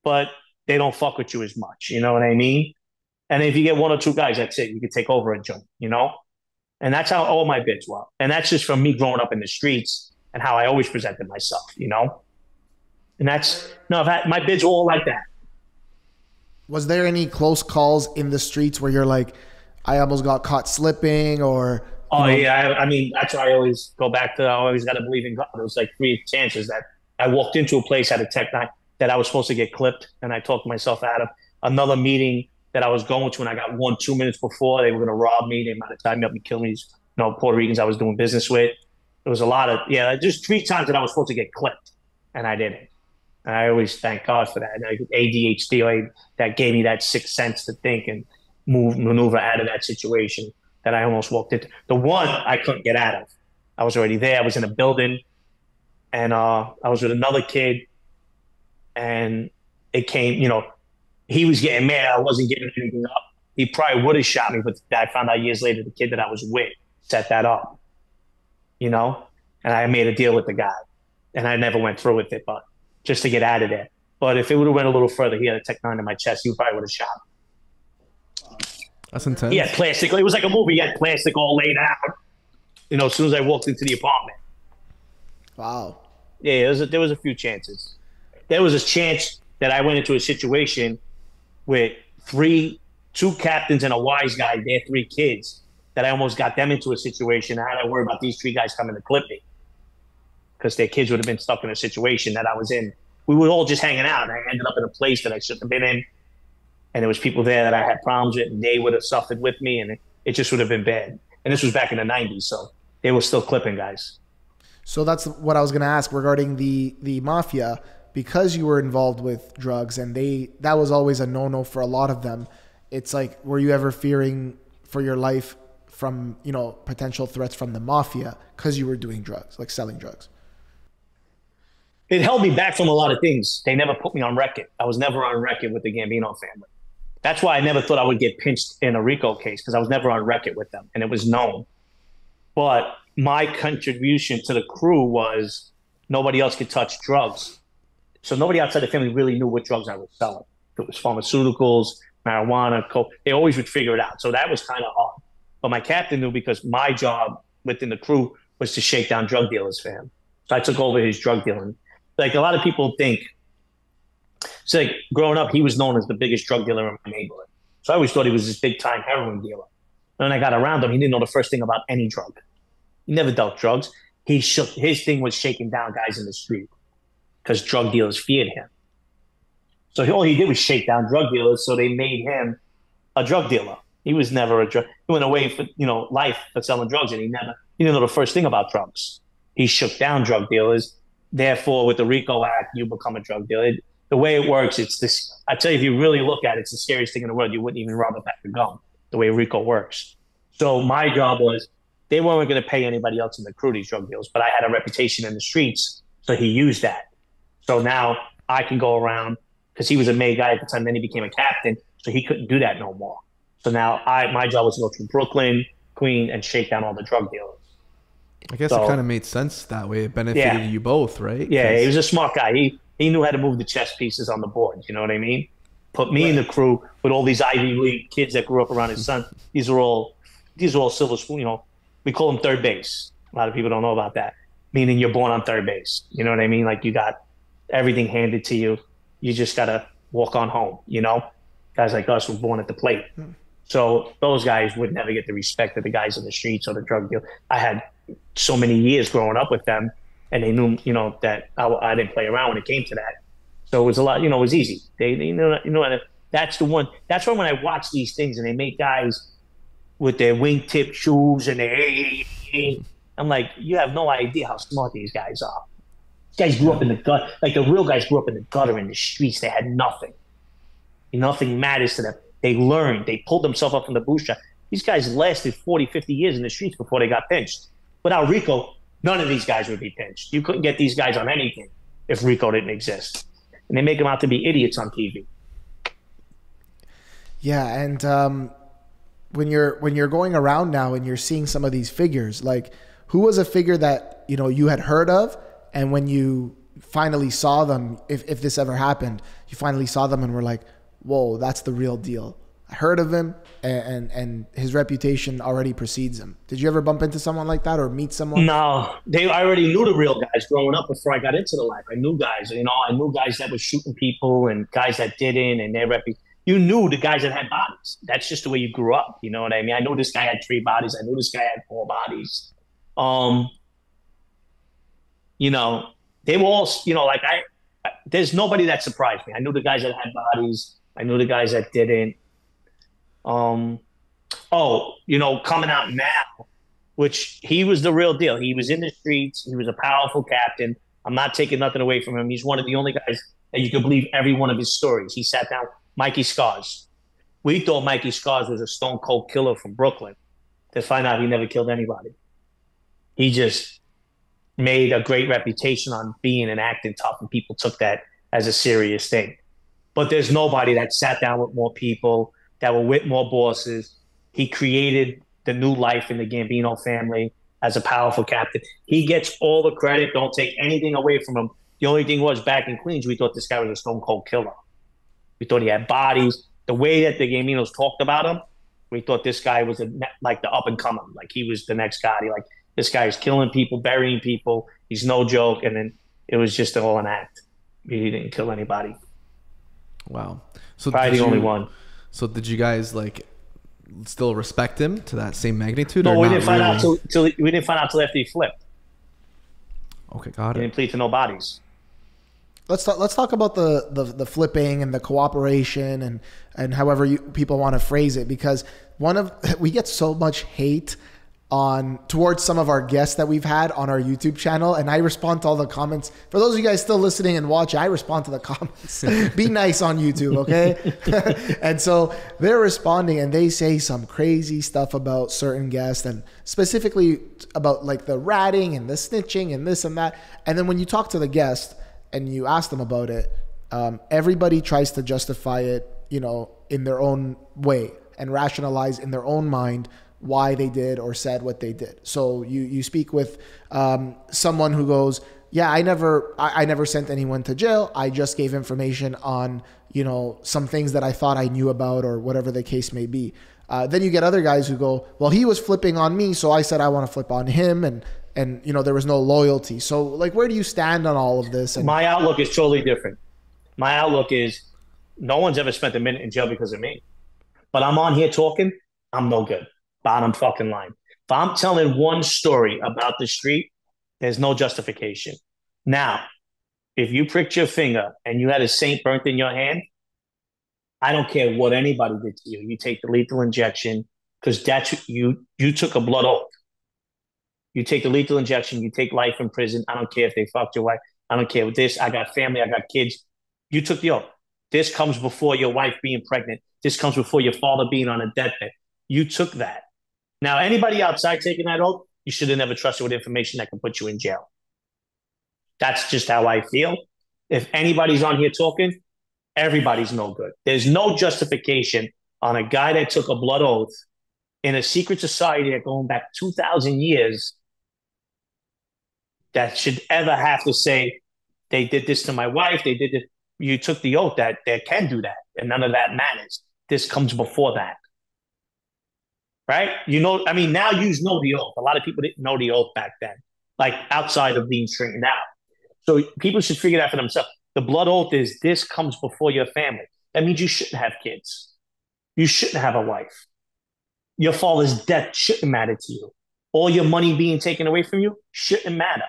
but they don't fuck with you as much. You know what I mean? And if you get one or two guys, that's it. You can take over a joint, you know? And that's how all my bids were. And that's just from me growing up in the streets and how I always presented myself, you know? And that's, no, I've had, my bids were all like that. Was there any close calls in the streets where you're like, I almost got caught slipping or. Oh, yeah. I, I, mean, that's why I always go back to, I always got to believe in God. There was like three chances that I walked into a place at a tech night that I was supposed to get clipped and I talked myself out of another meeting that I was going to and I got one two minutes before they were going to rob me. They might have tied me up and kill me. You know, Puerto Ricans I was doing business with. There was a lot of, yeah, just three times that I was supposed to get clipped and I didn't. And I always thank God for that. ADHD that gave me that sixth sense to think and move, maneuver out of that situation that I almost walked into. The one I couldn't get out of. I was already there. I was in a building and uh, I was with another kid and it came, you know, he was getting mad. I wasn't giving anything up. He probably would have shot me, but I found out years later the kid that I was with set that up, you know, and I made a deal with the guy and I never went through with it, but just to get out of there. But if it would have went a little further, he had a Tech 9 in my chest, he probably would have shot me. That's intense. He had plastic. It was like a movie. He had plastic all laid out. You know, as soon as I walked into the apartment. Wow. Yeah, there was a, there was a few chances. There was a chance that I went into a situation with three, two captains and a wise guy, their three kids, that I almost got them into a situation. I had to worry about these three guys coming to clip me because their kids would have been stuck in a situation that I was in. We were all just hanging out, and I ended up in a place that I shouldn't have been in. And there was people there that I had problems with, and they would have suffered with me, and it, it just would have been bad. And this was back in the '90s, so they were still clipping guys. So that's what I was going to ask regarding the the mafia. Because you were involved with drugs and they that was always a no-no for a lot of them it's like were you ever fearing for your life from you know potential threats from the mafia because you were doing drugs like selling drugs? It held me back from a lot of things. They never put me on record. I was never on record with the gambino family that's why i never thought i would get pinched in a rico case because i was never on record with them and it was known but my contribution to the crew was nobody else could touch drugs so nobody outside the family really knew what drugs I was selling. If it was pharmaceuticals, marijuana, coke, they always would figure it out. So that was kind of hard. But my captain knew because my job within the crew was to shake down drug dealers for him. So I took over his drug dealing. Like a lot of people think, so like growing up, he was known as the biggest drug dealer in my neighborhood. So I always thought he was this big time heroin dealer. And when I got around him, he didn't know the first thing about any drug. He never dealt drugs. He shook his thing was shaking down guys in the street because drug dealers feared him. So all he did was shake down drug dealers. So they made him a drug dealer. He was never a drug. He went away for you know life for selling drugs, and he never he didn't know the first thing about drugs. He shook down drug dealers. Therefore, with the RICO Act, you become a drug dealer. The way it works, it's this. I tell you, if you really look at it, it's the scariest thing in the world. You wouldn't even rob a pack of gum. The way RICO works. So my job was they weren't going to pay anybody else in the crew these drug deals, but I had a reputation in the streets, so he used that. So now I can go around because he was a May guy at the time. Then he became a captain, so he couldn't do that no more. So now I my job was to go through Brooklyn, Queen, and shake down all the drug dealers. I guess So- it kind of made sense that way. It benefited Yeah. you both, right? Yeah, he was a smart guy. He he knew how to move the chess pieces on the board. You know what I mean? Put me in the crew with all these Ivy League kids that grew up around his son. These are all these are all silver spoon. You know, we call them third base. A lot of people don't know about that. Meaning you're born on third base. You know what I mean? Like you got everything handed to you. You just gotta walk on home. You know, guys like us were born at the plate. Hmm. So those guys would never get the respect of the guys in the streets or the drug deal. I had so many years growing up with them, and they knew, you know, that I, I didn't play around when it came to that. So it was a lot, you know, it was easy. They, they you know, you know, that's the one. That's why when I watch these things and they make guys with their wingtip shoes and their, I'm like, you have no idea how smart these guys are. These guys grew up in the gut, like the real guys grew up in the gutter in the streets. They had nothing. Nothing matters to them. They learned. They pulled themselves up from the bootstrap. These guys lasted 40, 50 years in the streets before they got pinched. Without Rico, none of these guys would be pinched. You couldn't get these guys on anything if Rico didn't exist. And they make them out to be idiots on TV. Yeah, and um, when you're when you're going around now and you're seeing some of these figures, like who was a figure that you know you had heard of, and when you finally saw them, if if this ever happened, you finally saw them and were like, "Whoa, that's the real deal." Heard of him, and, and his reputation already precedes him. Did you ever bump into someone like that or meet someone? No, they I already knew the real guys growing up before I got into the life. I knew guys, you know, I knew guys that were shooting people and guys that didn't, and their reputation you knew the guys that had bodies. That's just the way you grew up. You know what I mean? I know this guy had three bodies. I knew this guy had four bodies. Um, you know, they were all, you know, like I, there's nobody that surprised me. I knew the guys that had bodies. I knew the guys that didn't. Um, oh, you know, coming out now, which he was the real deal. He was in the streets. He was a powerful captain. I'm not taking nothing away from him. He's one of the only guys that you can believe every one of his stories. He sat down Mikey Scars. We thought Mikey Scars was a stone cold killer from Brooklyn. To find out he never killed anybody. He just made a great reputation on being and acting tough, and people took that as a serious thing. But there's nobody that sat down with more people, that were with more bosses. He created the new life in the Gambino family as a powerful captain. He gets all the credit. Don't take anything away from him. The only thing was back in Queens, we thought this guy was a stone cold killer. We thought he had bodies. The way that the Gambinos talked about him, we thought this guy was a, like the up and coming, like he was the next guy. Like this guy is killing people, burying people. He's no joke. And then it was just all an act. He didn't kill anybody. Wow. So probably the you, only one. So did you guys like still respect him to that same magnitude? No, we didn't find really? out till, till, we didn't find out till after he flipped. Okay, got he it. Didn't plead to no bodies let's talk, let's talk about the, the, the flipping and the cooperation and and however you, people want to phrase it because one of we get so much hate on towards some of our guests that we've had on our YouTube channel and I respond to all the comments. For those of you guys still listening and watching, I respond to the comments. Be nice on YouTube, okay? and so they're responding and they say some crazy stuff about certain guests and specifically about like the ratting and the snitching and this and that. And then when you talk to the guest, and you ask them about it, um, everybody tries to justify it, you know, in their own way and rationalize in their own mind why they did or said what they did. So you you speak with um, someone who goes, "Yeah, I never I, I never sent anyone to jail. I just gave information on you know some things that I thought I knew about or whatever the case may be." Uh, then you get other guys who go, "Well, he was flipping on me, so I said I want to flip on him," and and you know there was no loyalty. So like, where do you stand on all of this? And- My outlook is totally different. My outlook is no one's ever spent a minute in jail because of me. But I'm on here talking, I'm no good. Bottom fucking line. If I'm telling one story about the street, there's no justification. Now, if you pricked your finger and you had a saint burnt in your hand, I don't care what anybody did to you. You take the lethal injection because that's you you took a blood oath. You take the lethal injection, you take life in prison. I don't care if they fucked your wife. I don't care with this. I got family, I got kids. You took the oath. This comes before your wife being pregnant. This comes before your father being on a deathbed. You took that. Now, anybody outside taking that oath, you should have never trusted with information that can put you in jail. That's just how I feel. If anybody's on here talking, everybody's no good. There's no justification on a guy that took a blood oath in a secret society that going back 2,000 years that should ever have to say they did this to my wife. They did it. You took the oath that they can do that, and none of that matters. This comes before that, right? You know, I mean, now you know the oath. A lot of people didn't know the oath back then, like outside of being straightened out. So people should figure that for themselves. The blood oath is this comes before your family. That means you shouldn't have kids. You shouldn't have a wife. Your father's death shouldn't matter to you. All your money being taken away from you shouldn't matter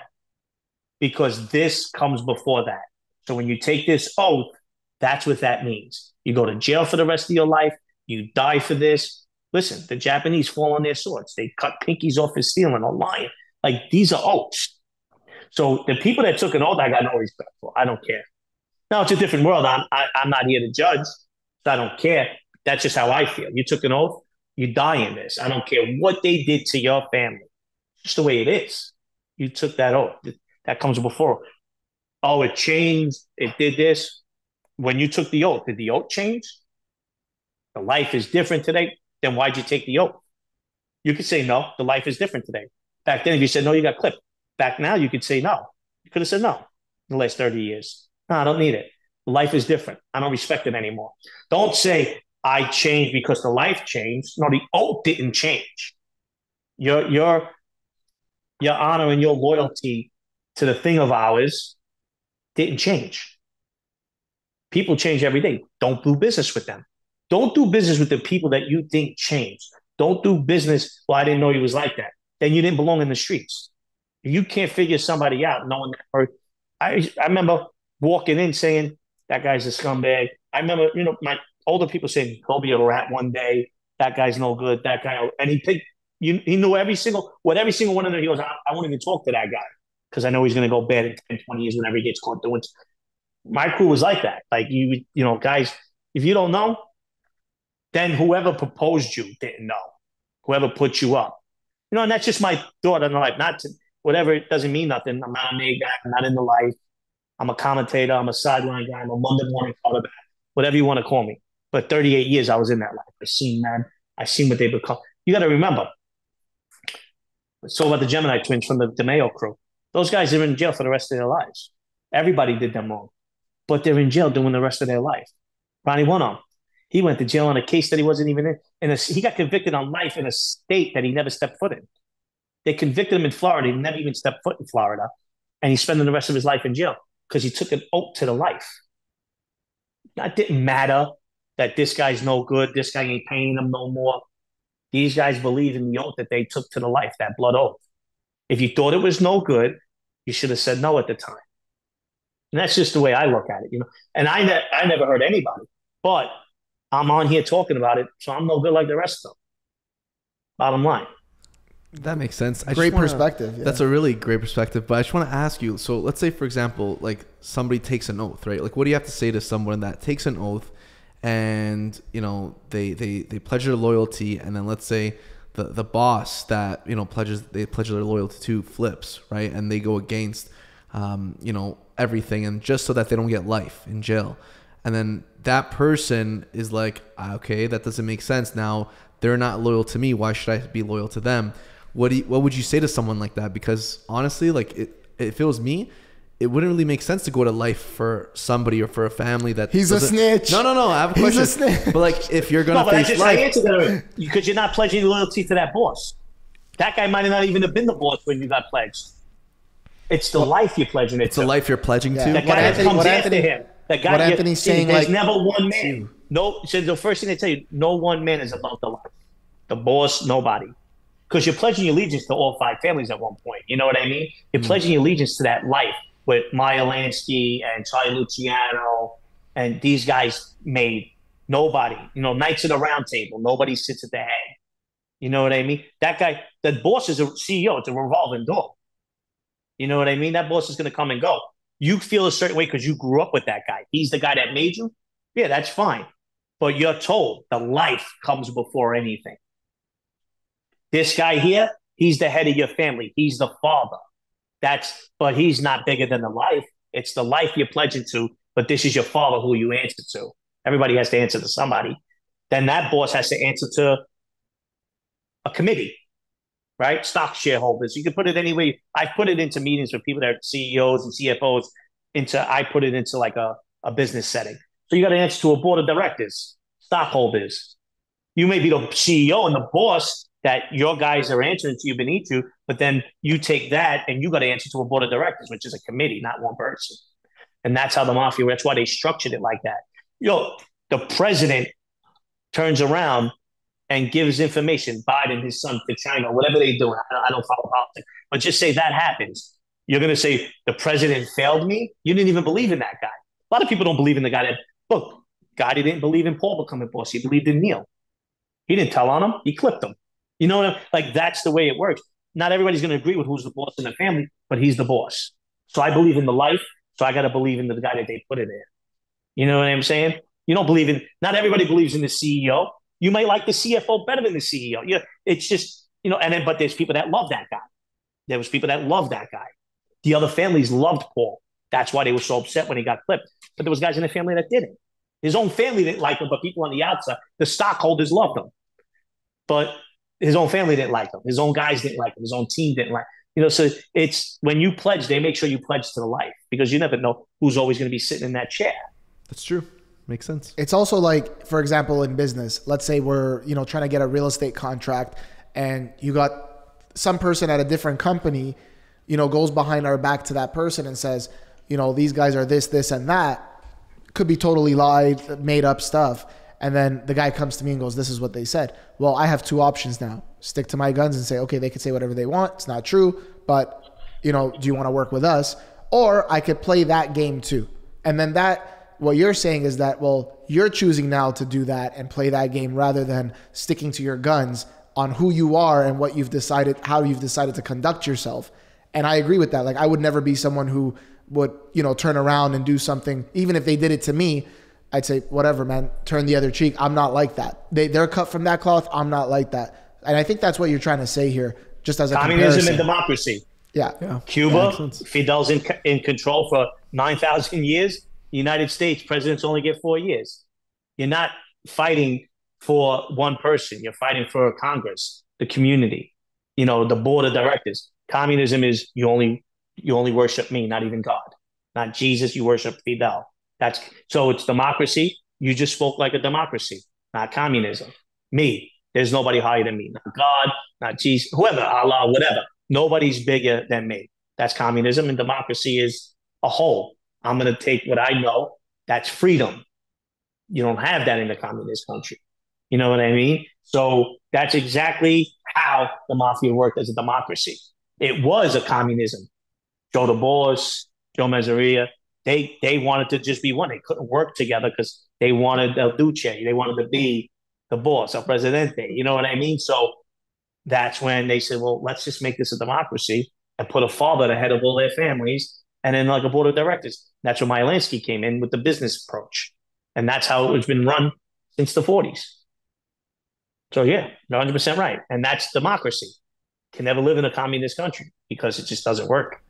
because this comes before that. So when you take this oath, that's what that means. You go to jail for the rest of your life. You die for this. Listen, the Japanese fall on their swords. They cut pinkies off for stealing or lying. Like these are oaths. So the people that took an oath, I got no respect for. I don't care. Now it's a different world. I'm I, i am not here to judge. So I don't care. That's just how I feel. You took an oath. You die in this. I don't care what they did to your family. Just the way it is. You took that oath. That comes before. Oh, it changed. It did this. When you took the oath, did the oath change? The life is different today. Then why'd you take the oath? You could say no. The life is different today. Back then, if you said no, you got clipped. Back now, you could say no. You could have said no in the last 30 years. No, I don't need it. Life is different. I don't respect it anymore. Don't say I changed because the life changed. No, the oath didn't change. Your your your honor and your loyalty to the thing of ours didn't change. People change every day. Don't do business with them. Don't do business with the people that you think changed. Don't do business. Well, I didn't know he was like that. Then you didn't belong in the streets. You can't figure somebody out knowing that. Or I, I remember walking in saying that guy's a scumbag. I remember, you know, my older people saying he'll be a rat one day. That guy's no good. That guy, and he picked. You, he knew every single what every single one of them. He goes, I, I won't even talk to that guy because I know he's going to go bad in 10, 20 years whenever he gets caught doing. My crew was like that. Like you, you know, guys, if you don't know, then whoever proposed you didn't know. Whoever put you up, you know, and that's just my thought on life. Not to whatever. It doesn't mean nothing. I'm not a made guy. I'm not in the life. I'm a commentator. I'm a sideline guy. I'm a Monday morning quarterback. Whatever you want to call me. But 38 years I was in that life. I seen man. I seen what they become. You got to remember. So about the Gemini twins from the DeMeo crew. Those guys are in jail for the rest of their lives. Everybody did them wrong, but they're in jail doing the rest of their life. Ronnie One Arm. He went to jail on a case that he wasn't even in. And he got convicted on life in a state that he never stepped foot in. They convicted him in Florida. He never even stepped foot in Florida. And he's spending the rest of his life in jail because he took an oath to the life. That didn't matter that this guy's no good. This guy ain't paying them no more. These guys believe in the oath that they took to the life, that blood oath. If you thought it was no good, you should have said no at the time. And that's just the way I look at it, you know. And I, ne- I never heard anybody, but I'm on here talking about it, so I'm no good like the rest of them. Bottom line. That makes sense. I great wanna, perspective. Yeah. That's a really great perspective. But I just want to ask you. So let's say, for example, like somebody takes an oath, right? Like, what do you have to say to someone that takes an oath, and you know they they they pledge their loyalty, and then let's say the the boss that you know pledges they pledge their loyalty to flips right and they go against um, you know everything and just so that they don't get life in jail and then that person is like ah, okay that doesn't make sense now they're not loyal to me why should i be loyal to them what do you, what would you say to someone like that because honestly like it, if it was me it wouldn't really make sense to go to life for somebody or for a family that he's a snitch. No, no, no. I have a question. He's a snitch. But like, if you're gonna no, face just life, because you're not pledging loyalty to that boss. That guy might not even have been the boss when you got pledged. It's the well, life you're pledging it it's to. the life you're pledging yeah. to. That guy Anthony, comes after him. That guy, what Anthony's saying, there's like, never one man. No, so the first thing they tell you, no one man is above the life. The boss, nobody. Because you're pledging your allegiance to all five families at one point. You know what I mean? You're mm pledging your allegiance to that life with Meyer Lansky and Charlie Luciano, and these guys made nobody, you know, Knights of the Round Table. Nobody sits at the head. You know what I mean? That guy, that boss is a CEO. It's a revolving door. You know what I mean? That boss is going to come and go. You feel a certain way because you grew up with that guy. He's the guy that made you. Yeah, that's fine. But you're told the life comes before anything. This guy here, he's the head of your family. He's the father. That's but he's not bigger than the life. It's the life you're pledging to, but this is your father who you answer to. Everybody has to answer to somebody. Then that boss has to answer to a committee, right? Stock shareholders. You can put it anyway. I've put it into meetings with people that are CEOs and CFOs. into I put it into like a, a business setting. So you got to answer to a board of directors, stockholders. You may be the CEO and the boss that your guys are answering to you beneath you, but then you take that and you got to answer to a board of directors, which is a committee, not one person. And that's how the mafia. That's why they structured it like that. Know, the president turns around and gives information, Biden, his son, to China, whatever they do. I don't follow politics, but just say that happens. You're going to say the president failed me. You didn't even believe in that guy. A lot of people don't believe in the guy that look. Gotti didn't believe in Paul becoming boss. He believed in Neil. He didn't tell on him. He clipped him. You know, what I mean? like that's the way it works. Not everybody's going to agree with who's the boss in the family, but he's the boss. So I believe in the life. So I got to believe in the guy that they put it in. You know what I'm saying? You don't believe in. Not everybody believes in the CEO. You might like the CFO better than the CEO. Yeah, it's just you know. And then, but there's people that love that guy. There was people that loved that guy. The other families loved Paul. That's why they were so upset when he got clipped. But there was guys in the family that didn't. His own family didn't like him, but people on the outside, the stockholders loved him. But his own family didn't like him. His own guys didn't like him. His own team didn't like. You know, so it's when you pledge, they make sure you pledge to the life because you never know who's always going to be sitting in that chair. That's true. Makes sense. It's also like, for example, in business, let's say we're, you know, trying to get a real estate contract and you got some person at a different company, you know, goes behind our back to that person and says, you know, these guys are this, this, and that. Could be totally lied, made up stuff. And then the guy comes to me and goes, This is what they said. Well, I have two options now stick to my guns and say, Okay, they can say whatever they want. It's not true, but, you know, do you want to work with us? Or I could play that game too. And then that, what you're saying is that, well, you're choosing now to do that and play that game rather than sticking to your guns on who you are and what you've decided, how you've decided to conduct yourself. And I agree with that. Like, I would never be someone who would, you know, turn around and do something, even if they did it to me. I'd say, whatever, man, turn the other cheek. I'm not like that. They, they're cut from that cloth. I'm not like that. And I think that's what you're trying to say here, just as a communism comparison. and democracy. Yeah. Yeah. Cuba, Yeah. Fidel's in, in control for 9,000 years. United States, presidents only get four years. You're not fighting for one person. You're fighting for Congress, the community, you know, the board of directors. Communism is you only you only worship me, not even God, not Jesus. You worship Fidel. That's so it's democracy. You just spoke like a democracy, not communism. Me, there's nobody higher than me, not God, not Jesus, whoever, Allah, whatever. Nobody's bigger than me. That's communism, and democracy is a whole. I'm going to take what I know. That's freedom. You don't have that in a communist country. You know what I mean? So that's exactly how the mafia worked as a democracy. It was a communism. Joe DeBois, Joe Masseria, they they wanted to just be one. They couldn't work together because they wanted El Duce. They wanted to be the boss, El Presidente. You know what I mean? So that's when they said, well, let's just make this a democracy and put a father at the head of all their families and then like a board of directors. That's where Meyer Lansky came in with the business approach. And that's how it's been run since the 40s. So yeah, 100% right. And that's democracy. Can never live in a communist country because it just doesn't work.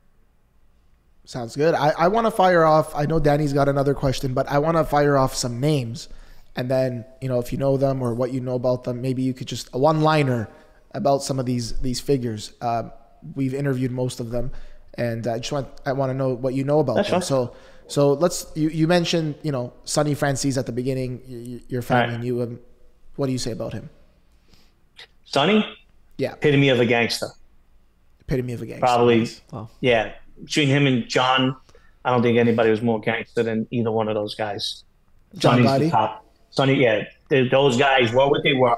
Sounds good. I, I want to fire off. I know Danny's got another question, but I want to fire off some names. And then, you know, if you know them or what you know about them, maybe you could just a one liner about some of these these figures. Um, we've interviewed most of them, and I just want I want to know what you know about That's them. fine. So so let's you, you mentioned you know Sonny Franzese at the beginning, y- y- your family Right. knew him. What do you say about him? Sonny, Yeah, epitome of a gangster. epitome of a gangster. Probably, Wow. yeah. Between him and John, I don't think anybody was more gangster than either one of those guys. John Sonny's Gotti? the top. Sonny, yeah. th- Those guys were what they were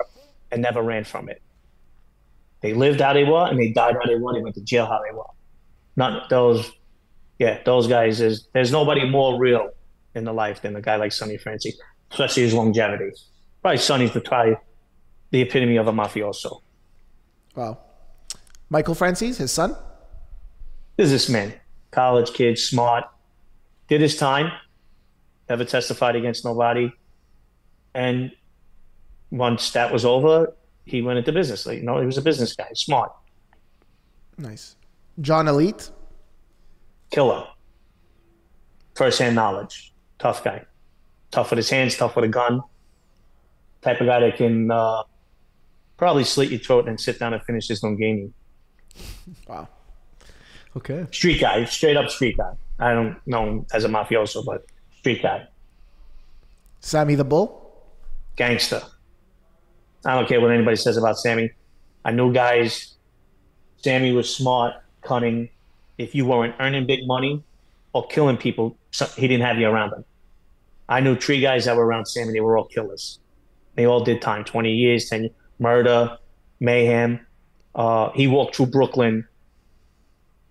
and never ran from it. They lived how they were and they died how they were. They went to jail how they were. Not those, yeah, those guys. Is there's nobody more real in the life than a guy like Sonny Franzese, especially his longevity. Probably Sonny's the probably the epitome of a mafioso. Wow. Michael Franzese, his son. businessman, college kid, smart, did his time, never testified against nobody. And once that was over, he went into business. Like, you know, he was a business guy, smart, Nice. John Alite. killer, first hand knowledge, tough guy, tough with his hands, tough with a gun, type of guy that can uh, probably slit your throat and sit down and finish his own game. Wow. Okay. Street guy, straight up street guy. I don't know him as a mafioso, but street guy, Sammy the Bull. gangster. I don't care what anybody says about Sammy. I knew guys. Sammy was smart, cunning. If you weren't earning big money or killing people, he didn't have you around him. I knew three guys that were around Sammy. They were all killers. They all did time, 20 years, 10 years, murder, mayhem. Uh, he walked through Brooklyn.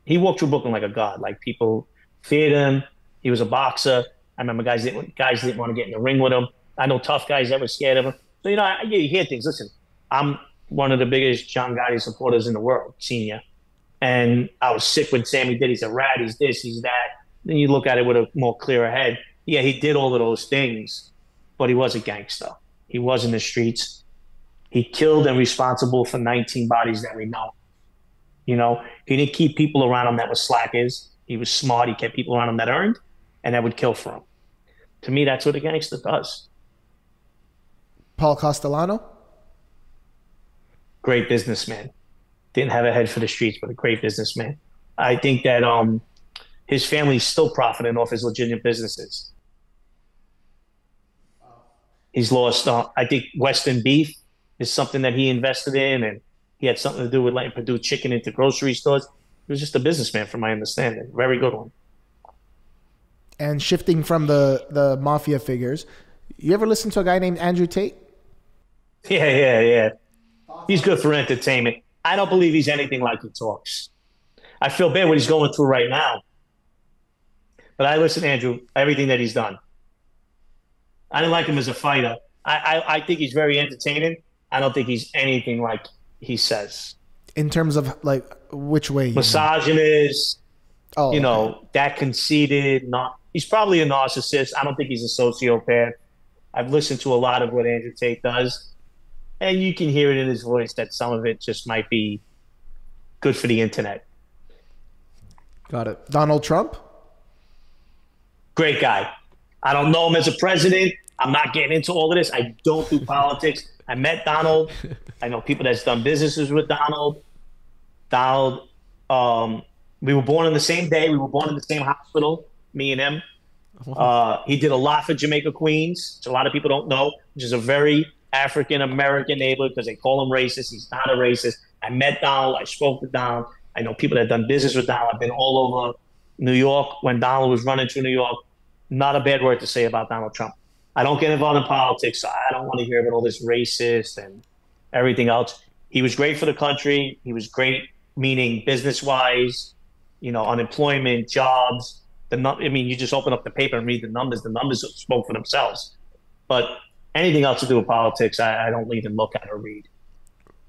He walked through Brooklyn like a god. Like people feared him. He was a boxer. I remember guys didn't guys didn't want to get in the ring with him. I know tough guys that were scared of him. So you know, I, you hear things. Listen, I'm one of the biggest John Gotti supporters in the world, senior, and I was sick when Sammy did. He's a rat. He's this. He's that. Then you look at it with a more clearer head. Yeah, he did all of those things, but he was a gangster. He was in the streets. He killed and responsible for 19 bodies that we know. You know, he didn't keep people around him that were slackers. He was smart. He kept people around him that earned and that would kill for him. To me, that's what a gangster does. Paul Castellano. Great businessman. Didn't have a head for the streets, but a great businessman. I think that um, his family's still profiting off his legitimate businesses. He's lost. Uh, I think Western beef is something that he invested in, and he had something to do with letting Perdue chicken into grocery stores. He was just a businessman, from my understanding. Very good one. And shifting from the the mafia figures, you ever listen to a guy named Andrew Tate? Yeah, yeah, yeah. He's good for entertainment. I don't believe he's anything like he talks. I feel bad what he's going through right now. But I listen to Andrew, everything that he's done. I didn't like him as a fighter. I, I, I think he's very entertaining. I don't think he's anything like he says. In terms of like which way? you? Misogynist, Oh, you okay. know, that conceited, not he's probably a narcissist. I don't think he's a sociopath. I've listened to a lot of what Andrew Tate does, and you can hear it in his voice that some of it just might be good for the internet. Got it. Donald Trump. Great guy. I don't know him as a president. I'm not getting into all of this. I don't do politics. I met Donald. I know people that's done businesses with Donald. Donald, um, we were born on the same day. We were born in the same hospital, me and him. Uh, he did a lot for Jamaica Queens, which a lot of people don't know, which is a very African American neighborhood because they call him racist. He's not a racist. I met Donald. I spoke with Donald. I know people that have done business with Donald. I've been all over New York when Donald was running through New York. Not a bad word to say about Donald Trump. I don't get involved in politics, so I don't want to hear about all this racist and everything else. He was great for the country. He was great, meaning business wise, you know, unemployment, jobs. The num- I mean, you just open up the paper and read the numbers. The numbers spoke for themselves. But anything else to do with politics, I, I don't even look at or read.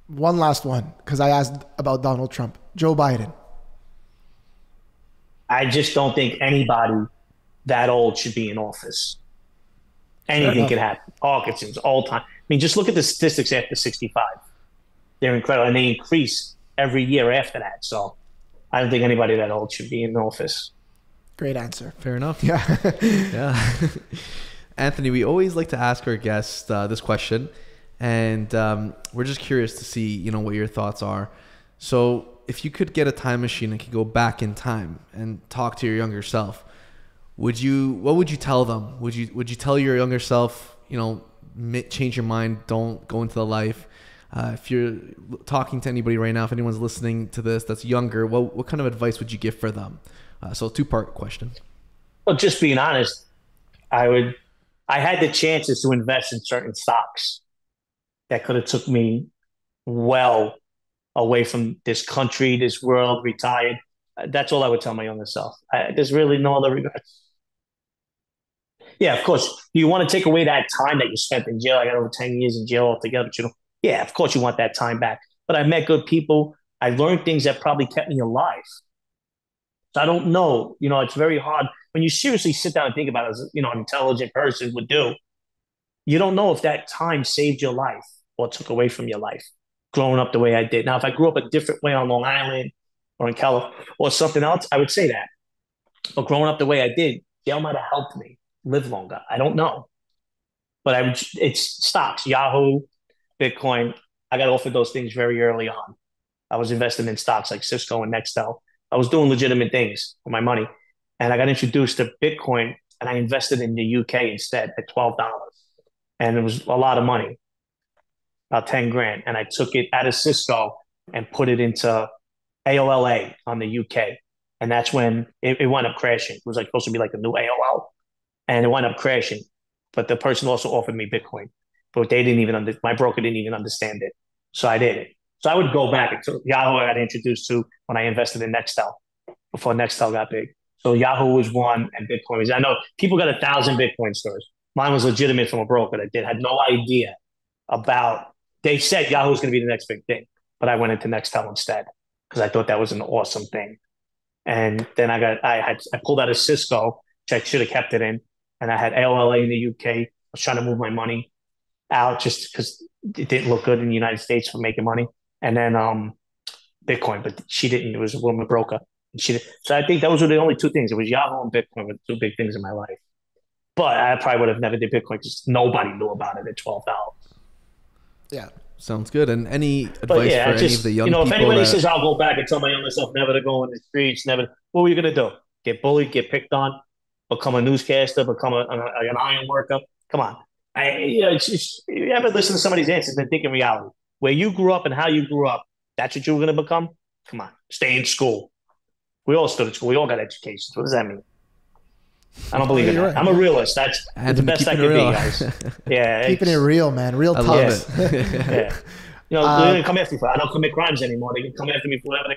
One last one because I asked about Donald Trump. Joe Biden. I just don't think anybody that old should be in office. Anything enough. could happen. Parkinson's, all time. I mean, just look at the statistics after 65. They're incredible, and they increase every year after that. So I don't think anybody that old should be in office. Great answer. Fair enough. Yeah. Yeah. Anthony, we always like to ask our guests uh, this question, and um, we're just curious to see, you know, what your thoughts are. So, if you could get a time machine and could go back in time and talk to your younger self, would you? What would you tell them? Would you? Would you tell your younger self, you know, change your mind, don't go into the life? Uh, if you're talking to anybody right now, if anyone's listening to this that's younger, what what kind of advice would you give for them? Uh, so, two part question. Well, just being honest, I would. I had the chances to invest in certain stocks that could have took me well away from this country, this world, retired. That's all I would tell my younger self. I, there's really no other regrets. Yeah, of course. You want to take away that time that you spent in jail. I got over 10 years in jail altogether. But you know, yeah, of course you want that time back. But I met good people. I learned things that probably kept me alive. So I don't know. You know, it's very hard when you seriously sit down and think about it as you know an intelligent person would do. You don't know if that time saved your life or took away from your life growing up the way I did. Now, if I grew up a different way on Long Island or in California or something else, I would say that. But growing up the way I did, jail might have helped me live longer. I don't know. But I it's stocks, Yahoo, Bitcoin. I got offered those things very early on. I was investing in stocks like Cisco and Nextel. I was doing legitimate things for my money. And I got introduced to Bitcoin, and I invested in the UK instead at twelve dollars, and it was a lot of money, about ten grand, and I took it out of Cisco and put it into AOLA on the UK, and that's when it, it wound up crashing. It was like supposed to be like a new AOL, and it wound up crashing. But the person also offered me Bitcoin, but they didn't even under, my broker didn't even understand it, so I did it. So I would go back to Yahoo. I got introduced to when I invested in Nextel before Nextel got big. So Yahoo was one, and Bitcoin was. I know people got a thousand Bitcoin stores. Mine was legitimate from a broker that did had no idea about. They said Yahoo was going to be the next big thing, but I went into Nextel instead because I thought that was an awesome thing. And then I got I had I pulled out of Cisco, which I should have kept it in, and I had AOLA in the UK. I was trying to move my money out just because it didn't look good in the United States for making money. And then um, Bitcoin, but she didn't. It was a woman broker. She. So I think those were the only two things. It was Yahoo and Bitcoin were two big things in my life. But I probably would have never did Bitcoin because nobody knew about it at twelve dollars. Yeah. Sounds good. And any advice yeah, for I any of the young people. you know, if anybody that- says I'll go back and tell my younger self never to go in the streets, never, what were you gonna do? Get bullied, get picked on, become a newscaster, become a, an, an iron worker? Come on, I you know, it's just you ever listen to somebody's answers and think in reality where you grew up and how you grew up, that's what you were gonna become. Come on, stay in school. We all stood in school. We all got educations. What does that mean? I don't believe in You're that. right. I'm a realist. That's the best I keeping can it be, guys. Yeah, Keeping it real, man. Real I talk. love yeah. You know, Uh, they're gonna come after me for. I don't commit crimes anymore. They can come after me for whatever they.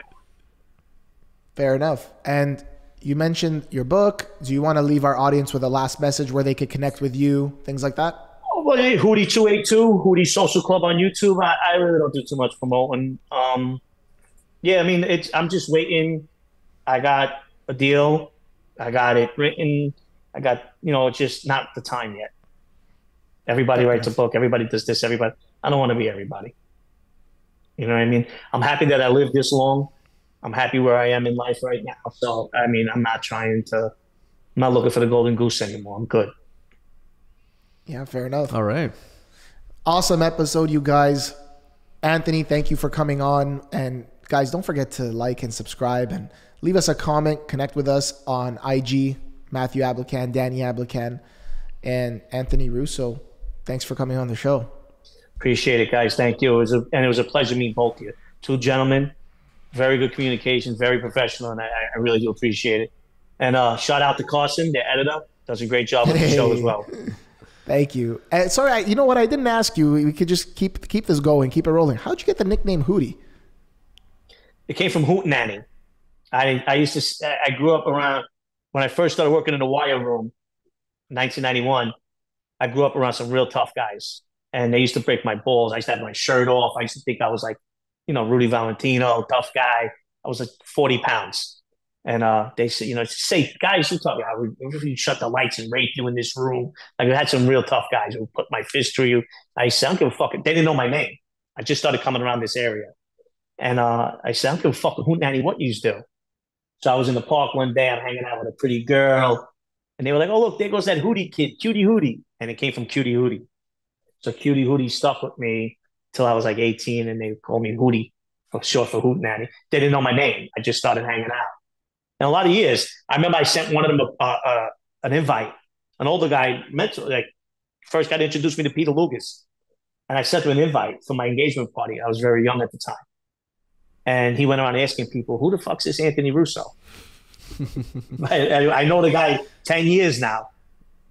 Fair enough. And you mentioned your book. Do you want to leave our audience with a last message where they could connect with you, things like that? Oh, well, hey, Hootie two eight two, Hootie Social Club on YouTube. I, I really don't do too much promoting. Um, yeah, I mean, it's. I'm just waiting. I got a deal. I got it written. I got, you know, it's just not the time yet. Everybody writes a book. Everybody does this. Everybody. I don't want to be everybody. You know what I mean? I'm happy that I lived this long. I'm happy where I am in life right now. So, I mean, I'm not trying to. I'm not looking for the golden goose anymore. I'm good. Yeah, fair enough. All right. Awesome episode, you guys. Anthony, thank you for coming on. And guys, don't forget to like and subscribe and leave us a comment. Connect with us on IG, Matthew Ablakan, Danny Ablakan, and Anthony Russo. Thanks for coming on the show. Appreciate it, guys. Thank you. It was a, and it was a pleasure meeting both of you. Two gentlemen, very good communication, very professional, and I, I really do appreciate it. And uh, shout out to Carson, the editor, does a great job with the show as well. Thank you. And sorry, I, you know what? I didn't ask you. We could just keep keep this going, keep it rolling. How'd you get the nickname Hootie? It came from Hoot Nanny. I I used to I grew up around when I first started working in the wire room, 1991. I grew up around some real tough guys, and they used to break my balls. I used to have my shirt off. I used to think I was like, you know, Rudy Valentino, tough guy. I was like 40 pounds, and uh, they said, you know, say guys, you talk about if you shut the lights and rape you in this room. Like I had some real tough guys who put my fist through you. I said, I don't give a fuck. They didn't know my name. I just started coming around this area. And uh, I said, I don't give a fuck who nanny what you do. So I was in the park one day, I'm hanging out with a pretty girl, and they were like, Oh, look, there goes that Hootie kid, Cutie Hootie. And it came from Cutie Hootie. So Cutie Hootie stuck with me till I was like 18, and they called me Hootie, for short for Hoot Nanny. They didn't know my name. I just started hanging out. And a lot of years, I remember I sent one of them a, an invite, an older guy, mentor, like, first guy to introduce me to Peter Lucas. And I sent him an invite for my engagement party. I was very young at the time. And he went around asking people, who the fuck's this Anthony Russo? I, I- know the guy 10 years now,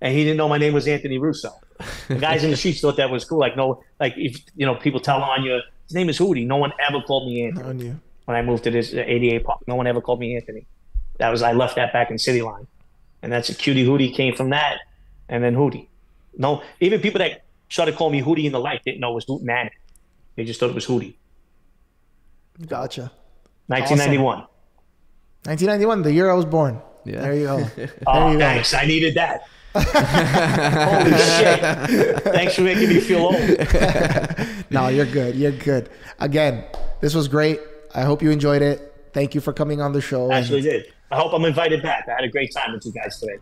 and he didn't know my name was Anthony Russo. The guys in the streets thought that was cool. Like, no, like if, you know, people tell on you, his name is Hootie. No one ever called me Anthony when I moved to this uh, 88 Park. No one ever called me Anthony. That was, I left that back in City Line. And that's a cutie Hootie came from that, and then Hootie. No, even people that started calling me Hootie in the light didn't know it was Hoot Nanny. They just thought it was Hootie. Gotcha. 1991. 1991, the year I was born. Yeah. There you go. Oh, there Oh, you go. thanks. I needed that. Holy shit. Thanks for making me feel old. No, you're good. You're good. Again, this was great. I hope you enjoyed it. Thank you for coming on the show. and Actually did. I hope I'm invited back. I had a great time with you guys today.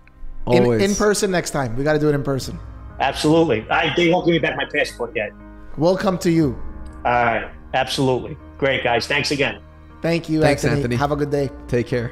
in, Always. in person next time. We got to do it in person. Absolutely. I, they won't give me back my passport yet. We'll come to you. All right. Absolutely. Great, guys. Thanks again. Thank you, Thanks, Anthony. Anthony. Have a good day. Take care.